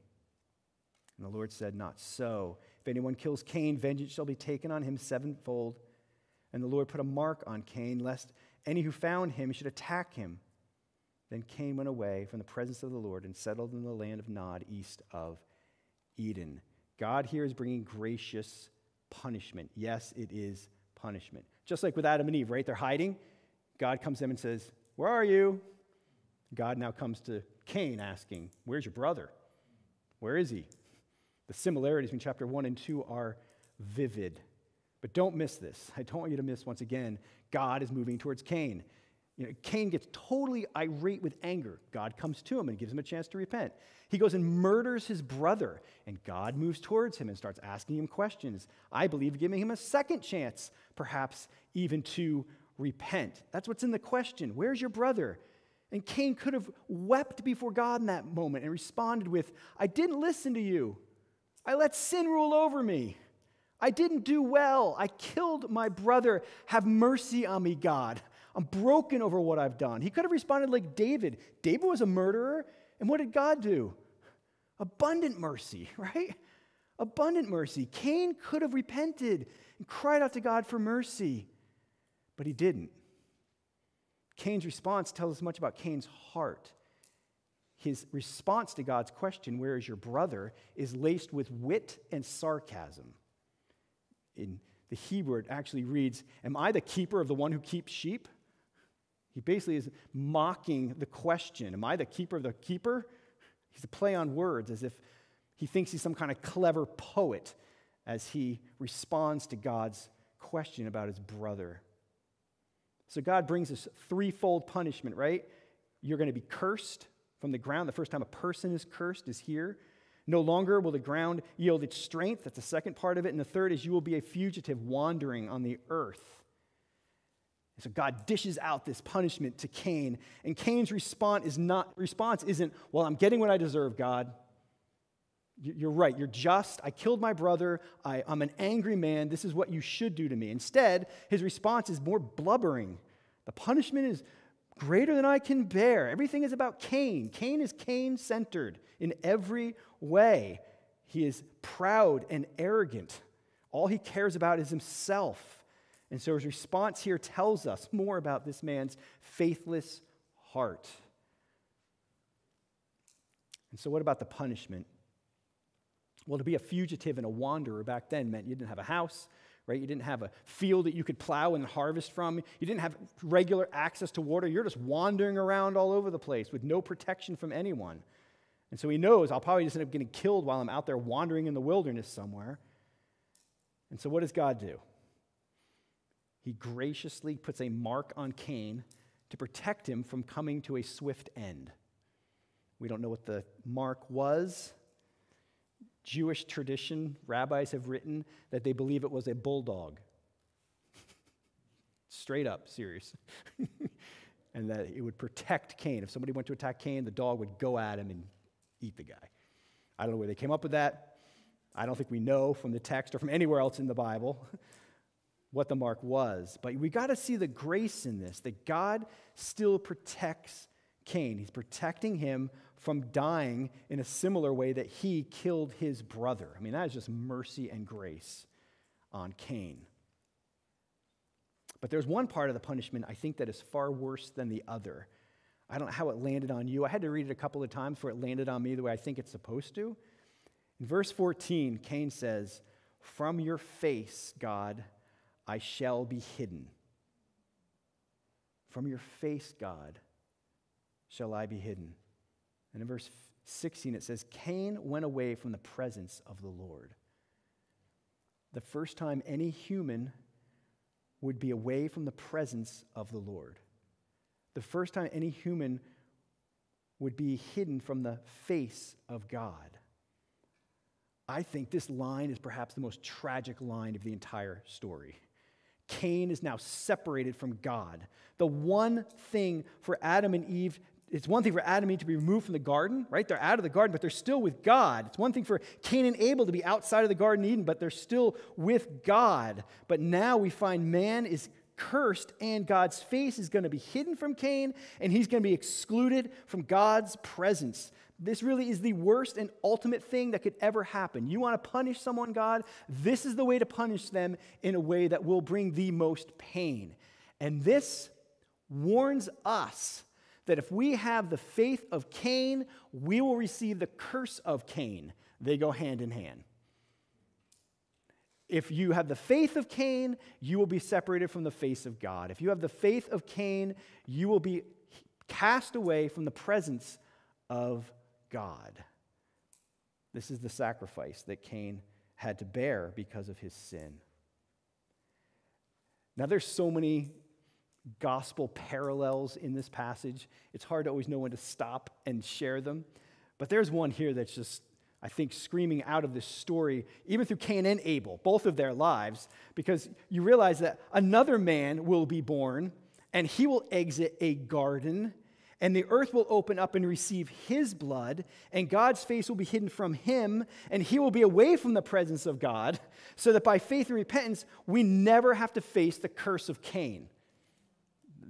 And the Lord said, Not so. If anyone kills Cain, vengeance shall be taken on him sevenfold. And the Lord put a mark on Cain, lest any who found him should attack him. Then Cain went away from the presence of the Lord and settled in the land of Nod, east of Eden. God here is bringing gracious punishment. Yes, it is punishment. Just like with Adam and Eve, right? They're hiding. God comes them and says, Where are you? God now comes to Cain asking, Where's your brother? Where is he? The similarities between chapter 1 and 2 are vivid. But don't miss this. I don't want you to miss once again, God is moving towards Cain. You know, Cain gets totally irate with anger. God comes to him and gives him a chance to repent. He goes and murders his brother, and God moves towards him and starts asking him questions. I believe giving him a second chance, perhaps even to repent. That's what's in the question. Where's your brother? And Cain could have wept before God in that moment and responded with, I didn't listen to you. I let sin rule over me. I didn't do well. I killed my brother. Have mercy on me, God. I'm broken over what I've done. He could have responded like David. David was a murderer, and what did God do? Abundant mercy, right? Abundant mercy. Cain could have repented and cried out to God for mercy, but he didn't. Cain's response tells us much about Cain's heart. His response to God's question, Where is your brother? is laced with wit and sarcasm. In the Hebrew, it actually reads, Am I the keeper of the one who keeps sheep? He basically is mocking the question Am I the keeper of the keeper? He's a play on words as if he thinks he's some kind of clever poet as he responds to God's question about his brother. So God brings us threefold punishment, right? You're going to be cursed from the ground. The first time a person is cursed is here. No longer will the ground yield its strength. That's the second part of it. And the third is you will be a fugitive wandering on the earth. So God dishes out this punishment to Cain, and Cain's response is not response isn't, "Well, I'm getting what I deserve, God." You're right. You're just. I killed my brother. I, am an angry man. This is what you should do to me. Instead, his response is more blubbering. The punishment is greater than I can bear. Everything is about Cain. Cain is Cain centered in every way. He is proud and arrogant. All he cares about is himself. And so his response here tells us more about this man's faithless heart. And so, what about the punishment? Well, to be a fugitive and a wanderer back then meant you didn't have a house, right? You didn't have a field that you could plow and harvest from. You didn't have regular access to water. You're just wandering around all over the place with no protection from anyone. And so he knows I'll probably just end up getting killed while I'm out there wandering in the wilderness somewhere. And so, what does God do? he graciously puts a mark on Cain to protect him from coming to a swift end. We don't know what the mark was. Jewish tradition, rabbis have written that they believe it was a bulldog. Straight up, serious. and that it would protect Cain. If somebody went to attack Cain, the dog would go at him and eat the guy. I don't know where they came up with that. I don't think we know from the text or from anywhere else in the Bible. what the mark was. But we got to see the grace in this that God still protects Cain. He's protecting him from dying in a similar way that he killed his brother. I mean, that is just mercy and grace on Cain. But there's one part of the punishment I think that is far worse than the other. I don't know how it landed on you. I had to read it a couple of times before it landed on me the way I think it's supposed to. In verse 14, Cain says, From your face, God, I shall be hidden. From your face, God, shall I be hidden. And in verse 16, it says, Cain went away from the presence of the Lord. The first time any human would be away from the presence of the Lord. The first time any human would be hidden from the face of God. I think this line is perhaps the most tragic line of the entire story. Cain is now separated from God. The one thing for Adam and Eve it's one thing for Adam and Eve to be removed from the garden, right? They're out of the garden, but they're still with God. It's one thing for Cain and Abel to be outside of the Garden of Eden, but they're still with God. But now we find man is cursed, and God's face is going to be hidden from Cain, and he's going to be excluded from God's presence. This really is the worst and ultimate thing that could ever happen. You want to punish someone, God? This is the way to punish them in a way that will bring the most pain. And this warns us that if we have the faith of Cain, we will receive the curse of Cain. They go hand in hand. If you have the faith of Cain, you will be separated from the face of God. If you have the faith of Cain, you will be cast away from the presence of God. This is the sacrifice that Cain had to bear because of his sin. Now, there's so many gospel parallels in this passage. It's hard to always know when to stop and share them. But there's one here that's just, I think, screaming out of this story, even through Cain and Abel, both of their lives, because you realize that another man will be born and he will exit a garden. And the earth will open up and receive his blood, and God's face will be hidden from him, and he will be away from the presence of God, so that by faith and repentance, we never have to face the curse of Cain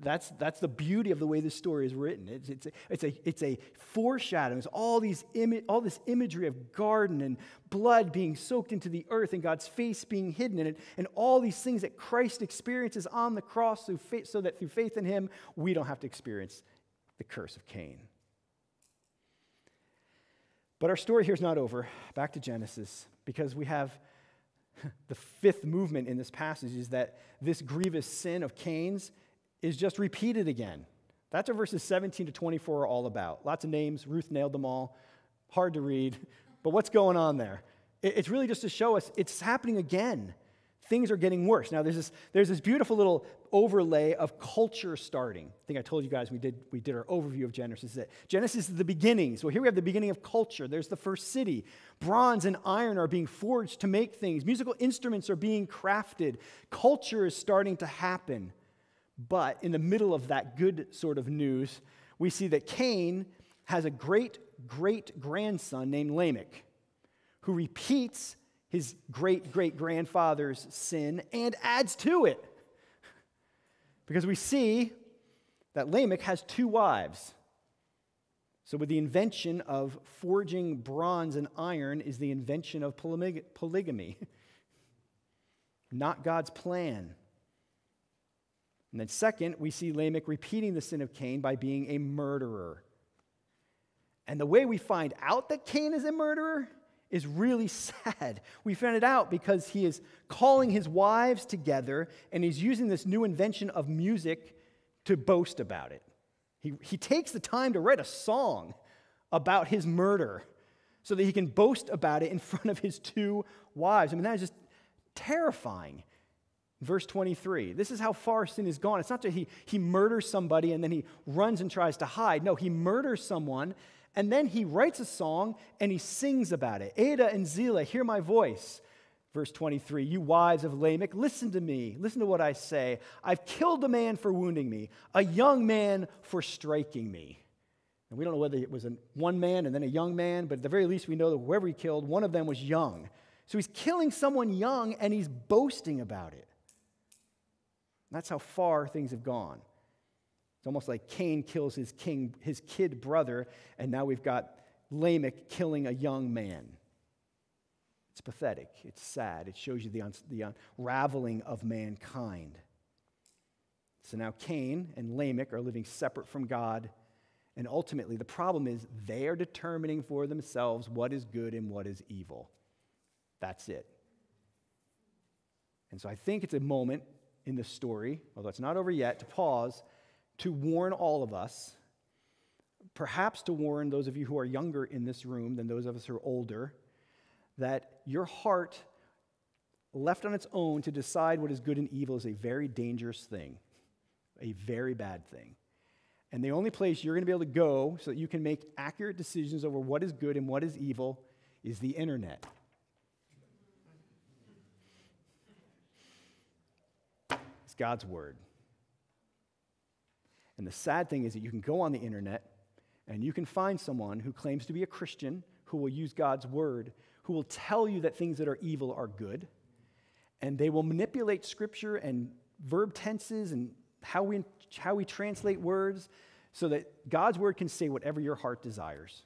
that's, that's the beauty of the way this story is written. It's, it's, a, it's, a, it's a foreshadowing. It's all, these imi- all this imagery of garden and blood being soaked into the earth and God's face being hidden in it, and all these things that Christ experiences on the cross through faith, so that through faith in Him, we don't have to experience the curse of Cain. But our story here is not over. Back to Genesis, because we have the fifth movement in this passage is that this grievous sin of Cain's is just repeated again. That's what verses 17 to 24 are all about. Lots of names. Ruth nailed them all. Hard to read. But what's going on there? It's really just to show us it's happening again. Things are getting worse. Now, there's this, there's this beautiful little overlay of culture starting. I think I told you guys we did, we did our overview of Genesis. That Genesis is the beginnings. Well, here we have the beginning of culture. There's the first city. Bronze and iron are being forged to make things, musical instruments are being crafted. Culture is starting to happen. But in the middle of that good sort of news, we see that Cain has a great great grandson named Lamech who repeats his great great grandfather's sin and adds to it. Because we see that Lamech has two wives. So, with the invention of forging bronze and iron, is the invention of polygamy. Not God's plan. And then, second, we see Lamech repeating the sin of Cain by being a murderer. And the way we find out that Cain is a murderer is really sad. We found it out because he is calling his wives together and he's using this new invention of music to boast about it. He, he takes the time to write a song about his murder so that he can boast about it in front of his two wives. I mean, that is just terrifying. Verse 23. This is how far sin has gone. It's not that he, he murders somebody and then he runs and tries to hide. No, he murders someone and then he writes a song and he sings about it. Adah and Zillah, hear my voice. Verse 23 You wives of Lamech, listen to me. Listen to what I say. I've killed a man for wounding me, a young man for striking me. And we don't know whether it was one man and then a young man, but at the very least, we know that whoever he killed, one of them was young. So he's killing someone young and he's boasting about it. That's how far things have gone. It's almost like Cain kills his king, his kid brother, and now we've got Lamech killing a young man. It's pathetic. It's sad. It shows you the, un- the unraveling of mankind. So now Cain and Lamech are living separate from God. And ultimately, the problem is they are determining for themselves what is good and what is evil. That's it. And so I think it's a moment in this story, although it's not over yet, to pause to warn all of us, perhaps to warn those of you who are younger in this room than those of us who are older, that your heart, left on its own to decide what is good and evil, is a very dangerous thing, a very bad thing. And the only place you're going to be able to go so that you can make accurate decisions over what is good and what is evil is the internet. God's word. And the sad thing is that you can go on the internet And you can find someone who claims to be a Christian who will use God's word, who will tell you that things that are evil are good. And they will manipulate scripture and verb tenses and how we, how we translate words so that God's word can say whatever your heart desires.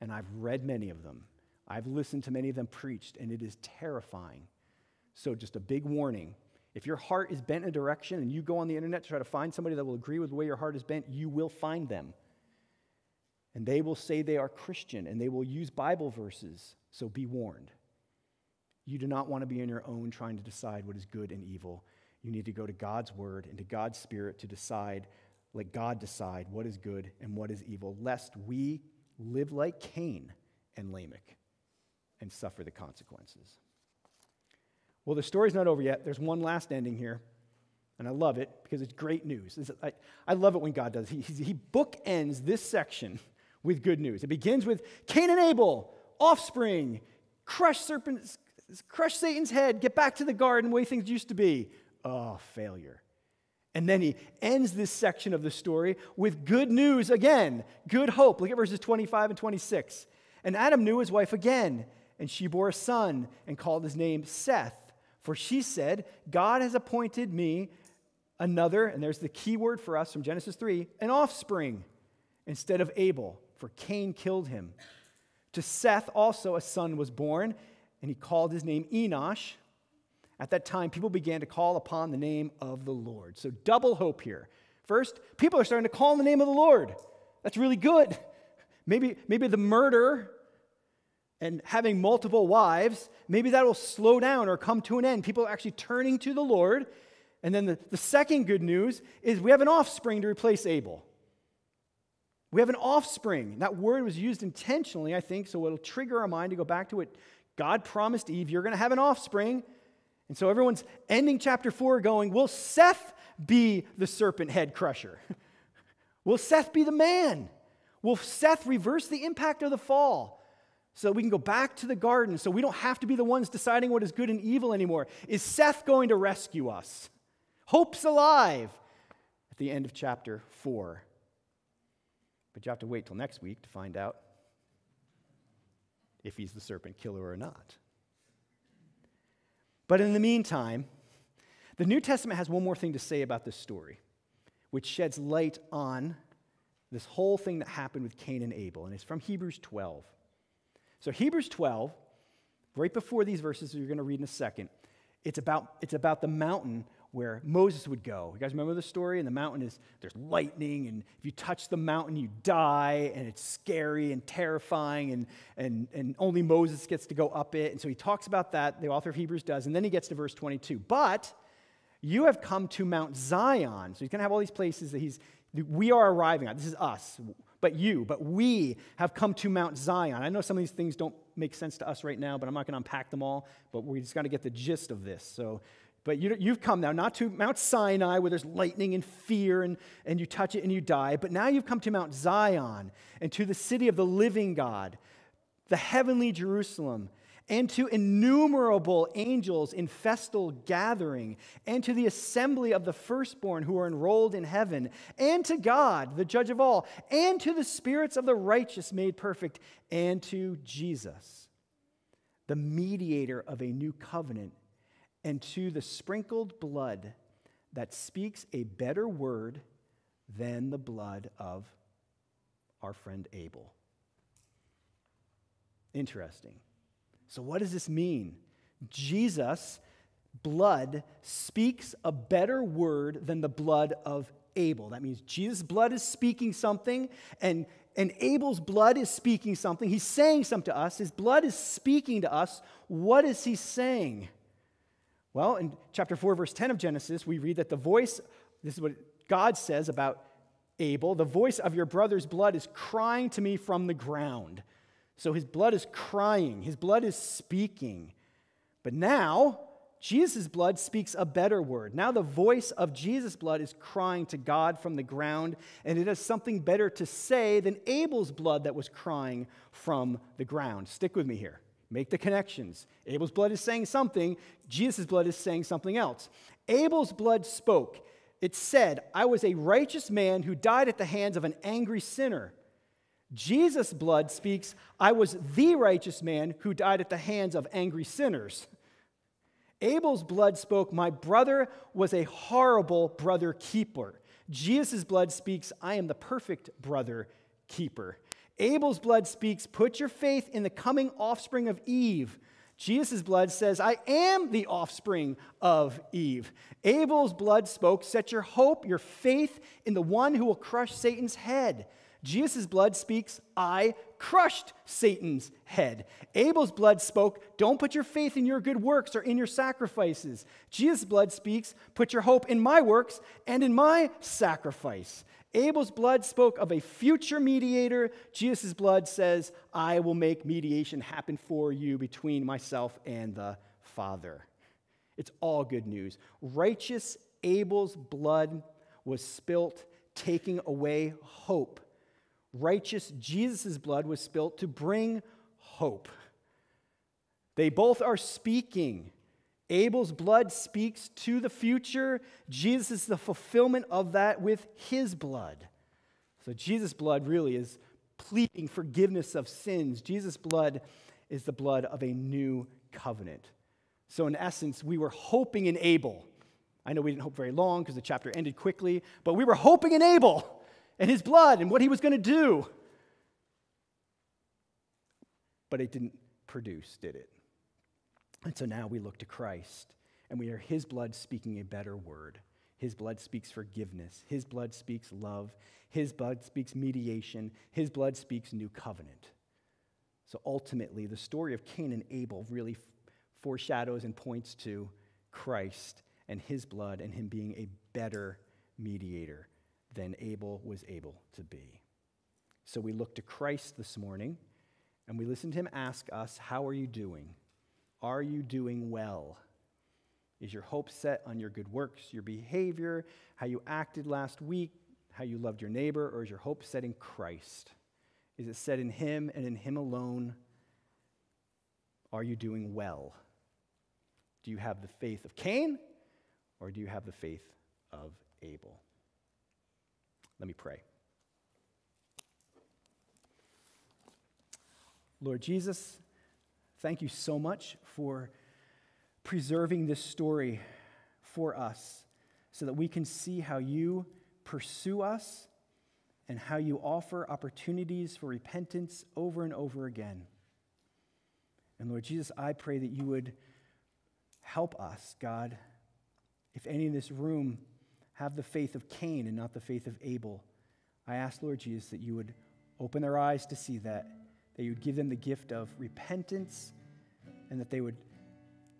And I've read many of them. I've listened to many of them preached, and it is terrifying. So, just a big warning. If your heart is bent in a direction and you go on the internet to try to find somebody that will agree with the way your heart is bent, you will find them. And they will say they are Christian and they will use Bible verses. So be warned. You do not want to be on your own trying to decide what is good and evil. You need to go to God's word and to God's spirit to decide, let God decide what is good and what is evil, lest we live like Cain and Lamech and suffer the consequences. Well, the story's not over yet. There's one last ending here, and I love it because it's great news. It's, I, I love it when God does. He, he bookends this section with good news. It begins with Cain and Abel, offspring, crush serpents, crush Satan's head, get back to the garden the way things used to be. Oh, failure. And then he ends this section of the story with good news again, good hope. Look at verses 25 and 26. And Adam knew his wife again, and she bore a son and called his name Seth. For she said, God has appointed me another, and there's the key word for us from Genesis 3, an offspring instead of Abel, for Cain killed him. To Seth also a son was born, and he called his name Enosh. At that time, people began to call upon the name of the Lord. So, double hope here. First, people are starting to call on the name of the Lord. That's really good. Maybe, maybe the murder and having multiple wives, maybe that will slow down or come to an end. People are actually turning to the Lord. And then the, the second good news is we have an offspring to replace Abel. We have an offspring. That word was used intentionally, I think, so it'll trigger our mind to go back to what God promised Eve. You're going to have an offspring. And so everyone's ending chapter 4 going, Will Seth be the serpent head crusher? Will Seth be the man? Will Seth reverse the impact of the fall? So we can go back to the garden so we don't have to be the ones deciding what is good and evil anymore. Is Seth going to rescue us? Hope's alive at the end of chapter 4. But you have to wait till next week to find out if he's the serpent killer or not. But in the meantime, the New Testament has one more thing to say about this story, which sheds light on this whole thing that happened with Cain and Abel, and it's from Hebrews 12. So, Hebrews 12, right before these verses you're going to read in a second, it's about, it's about the mountain where Moses would go. You guys remember the story? And the mountain is, there's lightning, and if you touch the mountain, you die, and it's scary and terrifying, and, and, and only Moses gets to go up it. And so he talks about that, the author of Hebrews does, and then he gets to verse 22. But you have come to Mount Zion. So he's going to have all these places that he's, we are arriving at. This is us, but you, but we have come to Mount Zion. I know some of these things don't make sense to us right now, but I'm not going to unpack them all, but we just got to get the gist of this. So but you, you've come now not to Mount Sinai where there's lightning and fear and, and you touch it and you die, but now you've come to Mount Zion and to the city of the living God, the heavenly Jerusalem, and to innumerable angels in festal gathering, and to the assembly of the firstborn who are enrolled in heaven, and to God, the judge of all, and to the spirits of the righteous made perfect, and to Jesus, the mediator of a new covenant and to the sprinkled blood that speaks a better word than the blood of our friend Abel. Interesting. So, what does this mean? Jesus' blood speaks a better word than the blood of Abel. That means Jesus' blood is speaking something, and, and Abel's blood is speaking something. He's saying something to us. His blood is speaking to us. What is he saying? Well, in chapter 4, verse 10 of Genesis, we read that the voice, this is what God says about Abel, the voice of your brother's blood is crying to me from the ground. So his blood is crying, his blood is speaking. But now, Jesus' blood speaks a better word. Now, the voice of Jesus' blood is crying to God from the ground, and it has something better to say than Abel's blood that was crying from the ground. Stick with me here. Make the connections. Abel's blood is saying something, Jesus' blood is saying something else. Abel's blood spoke. It said, I was a righteous man who died at the hands of an angry sinner. Jesus' blood speaks, I was the righteous man who died at the hands of angry sinners. Abel's blood spoke, My brother was a horrible brother keeper. Jesus' blood speaks, I am the perfect brother keeper. Abel's blood speaks, Put your faith in the coming offspring of Eve. Jesus' blood says, I am the offspring of Eve. Abel's blood spoke, Set your hope, your faith in the one who will crush Satan's head. Jesus' blood speaks, I crushed Satan's head. Abel's blood spoke, Don't put your faith in your good works or in your sacrifices. Jesus' blood speaks, Put your hope in my works and in my sacrifice. Abel's blood spoke of a future mediator. Jesus' blood says, I will make mediation happen for you between myself and the Father. It's all good news. Righteous Abel's blood was spilt, taking away hope righteous Jesus' blood was spilt to bring hope. They both are speaking. Abel's blood speaks to the future. Jesus is the fulfillment of that with his blood. So Jesus' blood really is pleading forgiveness of sins. Jesus' blood is the blood of a new covenant. So, in essence, we were hoping in Abel. I know we didn't hope very long because the chapter ended quickly, but we were hoping in Abel and his blood and what he was going to do. But it didn't produce, did it? And so now we look to Christ and we hear his blood speaking a better word. His blood speaks forgiveness. His blood speaks love. His blood speaks mediation. His blood speaks new covenant. So ultimately, the story of Cain and Abel really foreshadows and points to Christ and his blood and him being a better mediator than Abel was able to be. So we look to Christ this morning and we listen to him ask us, How are you doing? Are you doing well? Is your hope set on your good works, your behavior, how you acted last week, how you loved your neighbor, or is your hope set in Christ? Is it set in Him and in Him alone? Are you doing well? Do you have the faith of Cain, or do you have the faith of Abel? Let me pray. Lord Jesus, thank you so much for preserving this story for us so that we can see how you pursue us and how you offer opportunities for repentance over and over again. And Lord Jesus, I pray that you would help us, God. If any in this room have the faith of Cain and not the faith of Abel. I ask, Lord Jesus, that you would open their eyes to see that, that you would give them the gift of repentance, and that they would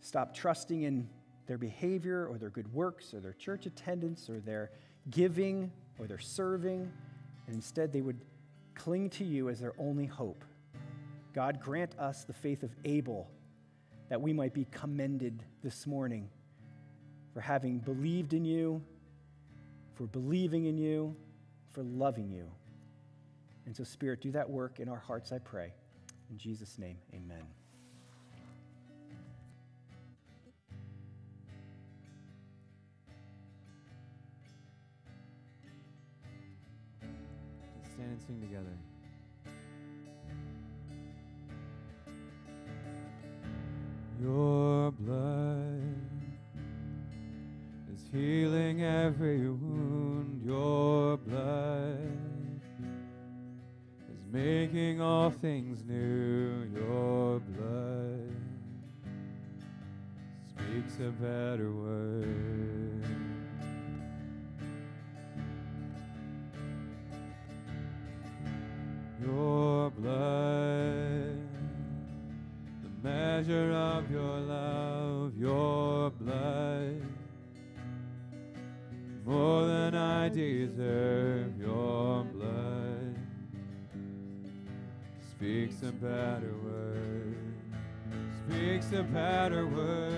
stop trusting in their behavior or their good works or their church attendance or their giving or their serving, and instead they would cling to you as their only hope. God, grant us the faith of Abel that we might be commended this morning for having believed in you for believing in you, for loving you. And so, Spirit, do that work in our hearts, I pray. In Jesus' name, amen. Stand and sing together. Your blood healing every wound. Your blood is making all things new. Your blood speaks a better word. Your blood, the measure of your love, your blood, more than I deserve, your blood speaks a better word, speaks a better word.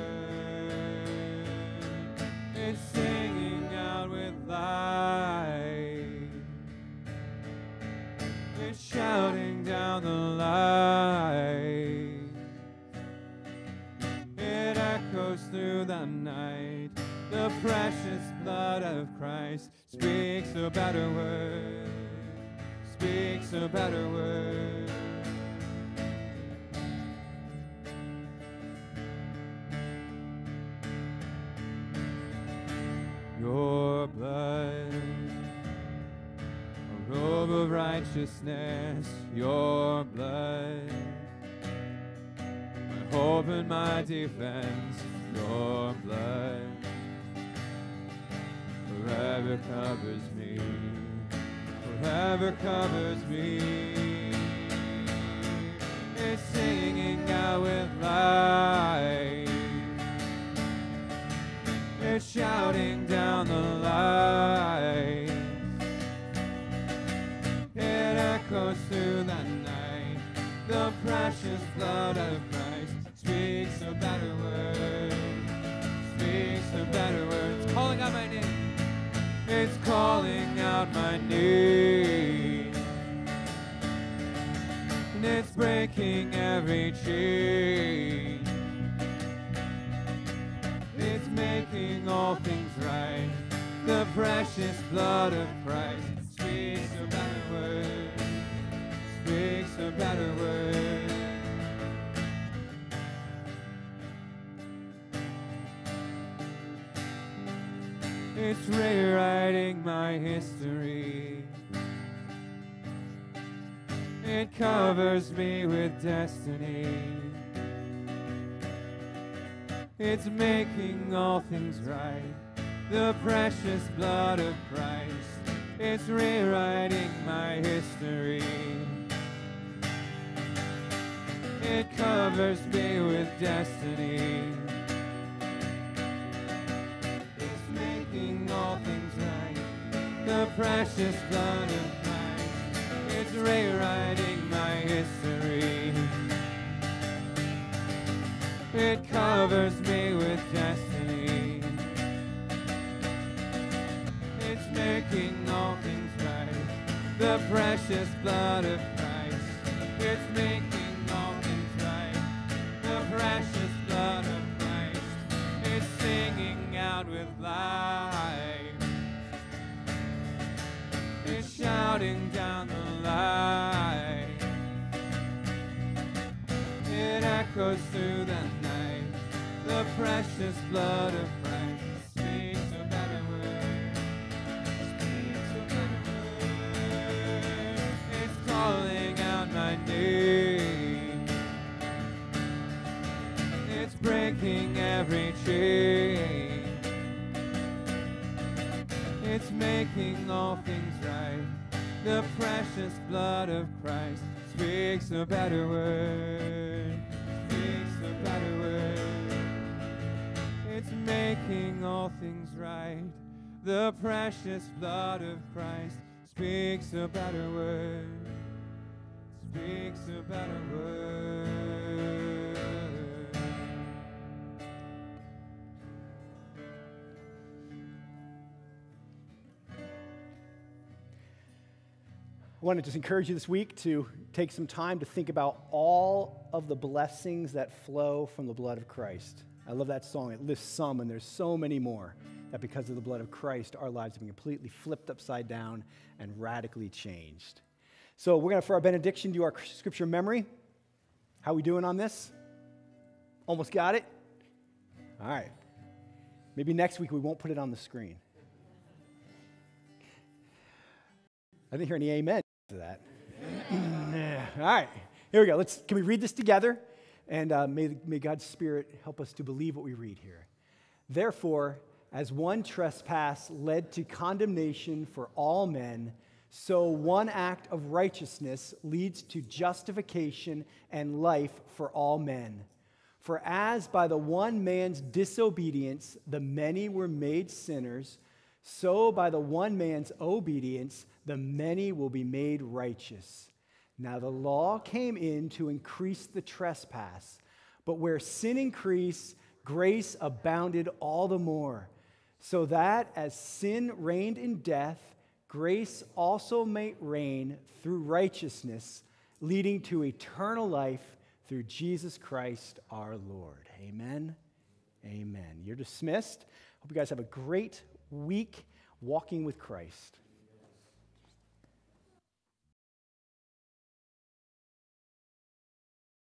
It's singing out with light, It's shouting down the light. The precious blood of Christ speaks a better word. speaks a better word. Your blood, a robe of righteousness, your blood, my hope and my defense, your blood forever covers me, forever covers me. It's singing out with life. It's shouting down the light. It echoes through the night. The precious blood of Christ speaks a better word. Speaks a better word. It's calling out my name. And it's breaking every chain. It's making all things right. The precious blood of Christ speaks a better word. Speaks a better word. It's rewriting my history. It covers me with destiny. It's making all things right. The precious blood of Christ. It's rewriting my history. It covers me with destiny. The precious blood of Christ. It's rewriting my history. It covers me with destiny. It's making all things right. The precious blood of Christ. It's making all things right. The precious blood of Christ. It's singing out with life. Shouting down the light. It echoes through the night. The precious blood of Christ speaks a better word. Speaks a better word. It's calling out my name. It's breaking every chain. It's making all things right. The precious blood of Christ speaks a better word. Speaks a better word. It's making all things right. The precious blood of Christ speaks a better word. Speaks a better word. I want to just encourage you this week to take some time to think about all of the blessings that flow from the blood of Christ. I love that song. It lists some, and there's so many more that because of the blood of Christ, our lives have been completely flipped upside down and radically changed. So we're going to, for our benediction, do our scripture memory. How are we doing on this? Almost got it? All right. Maybe next week we won't put it on the screen. I didn't hear any amen that. All right, here we go. Let's, can we read this together? And uh, may, may God's Spirit help us to believe what we read here. Therefore, as one trespass led to condemnation for all men, so one act of righteousness leads to justification and life for all men. For as by the one man's disobedience the many were made sinners, so by the one man's obedience the many will be made righteous. Now the law came in to increase the trespass, but where sin increased, grace abounded all the more, so that as sin reigned in death, grace also may reign through righteousness, leading to eternal life through Jesus Christ our Lord. Amen. Amen. You're dismissed. Hope you guys have a great week walking with Christ.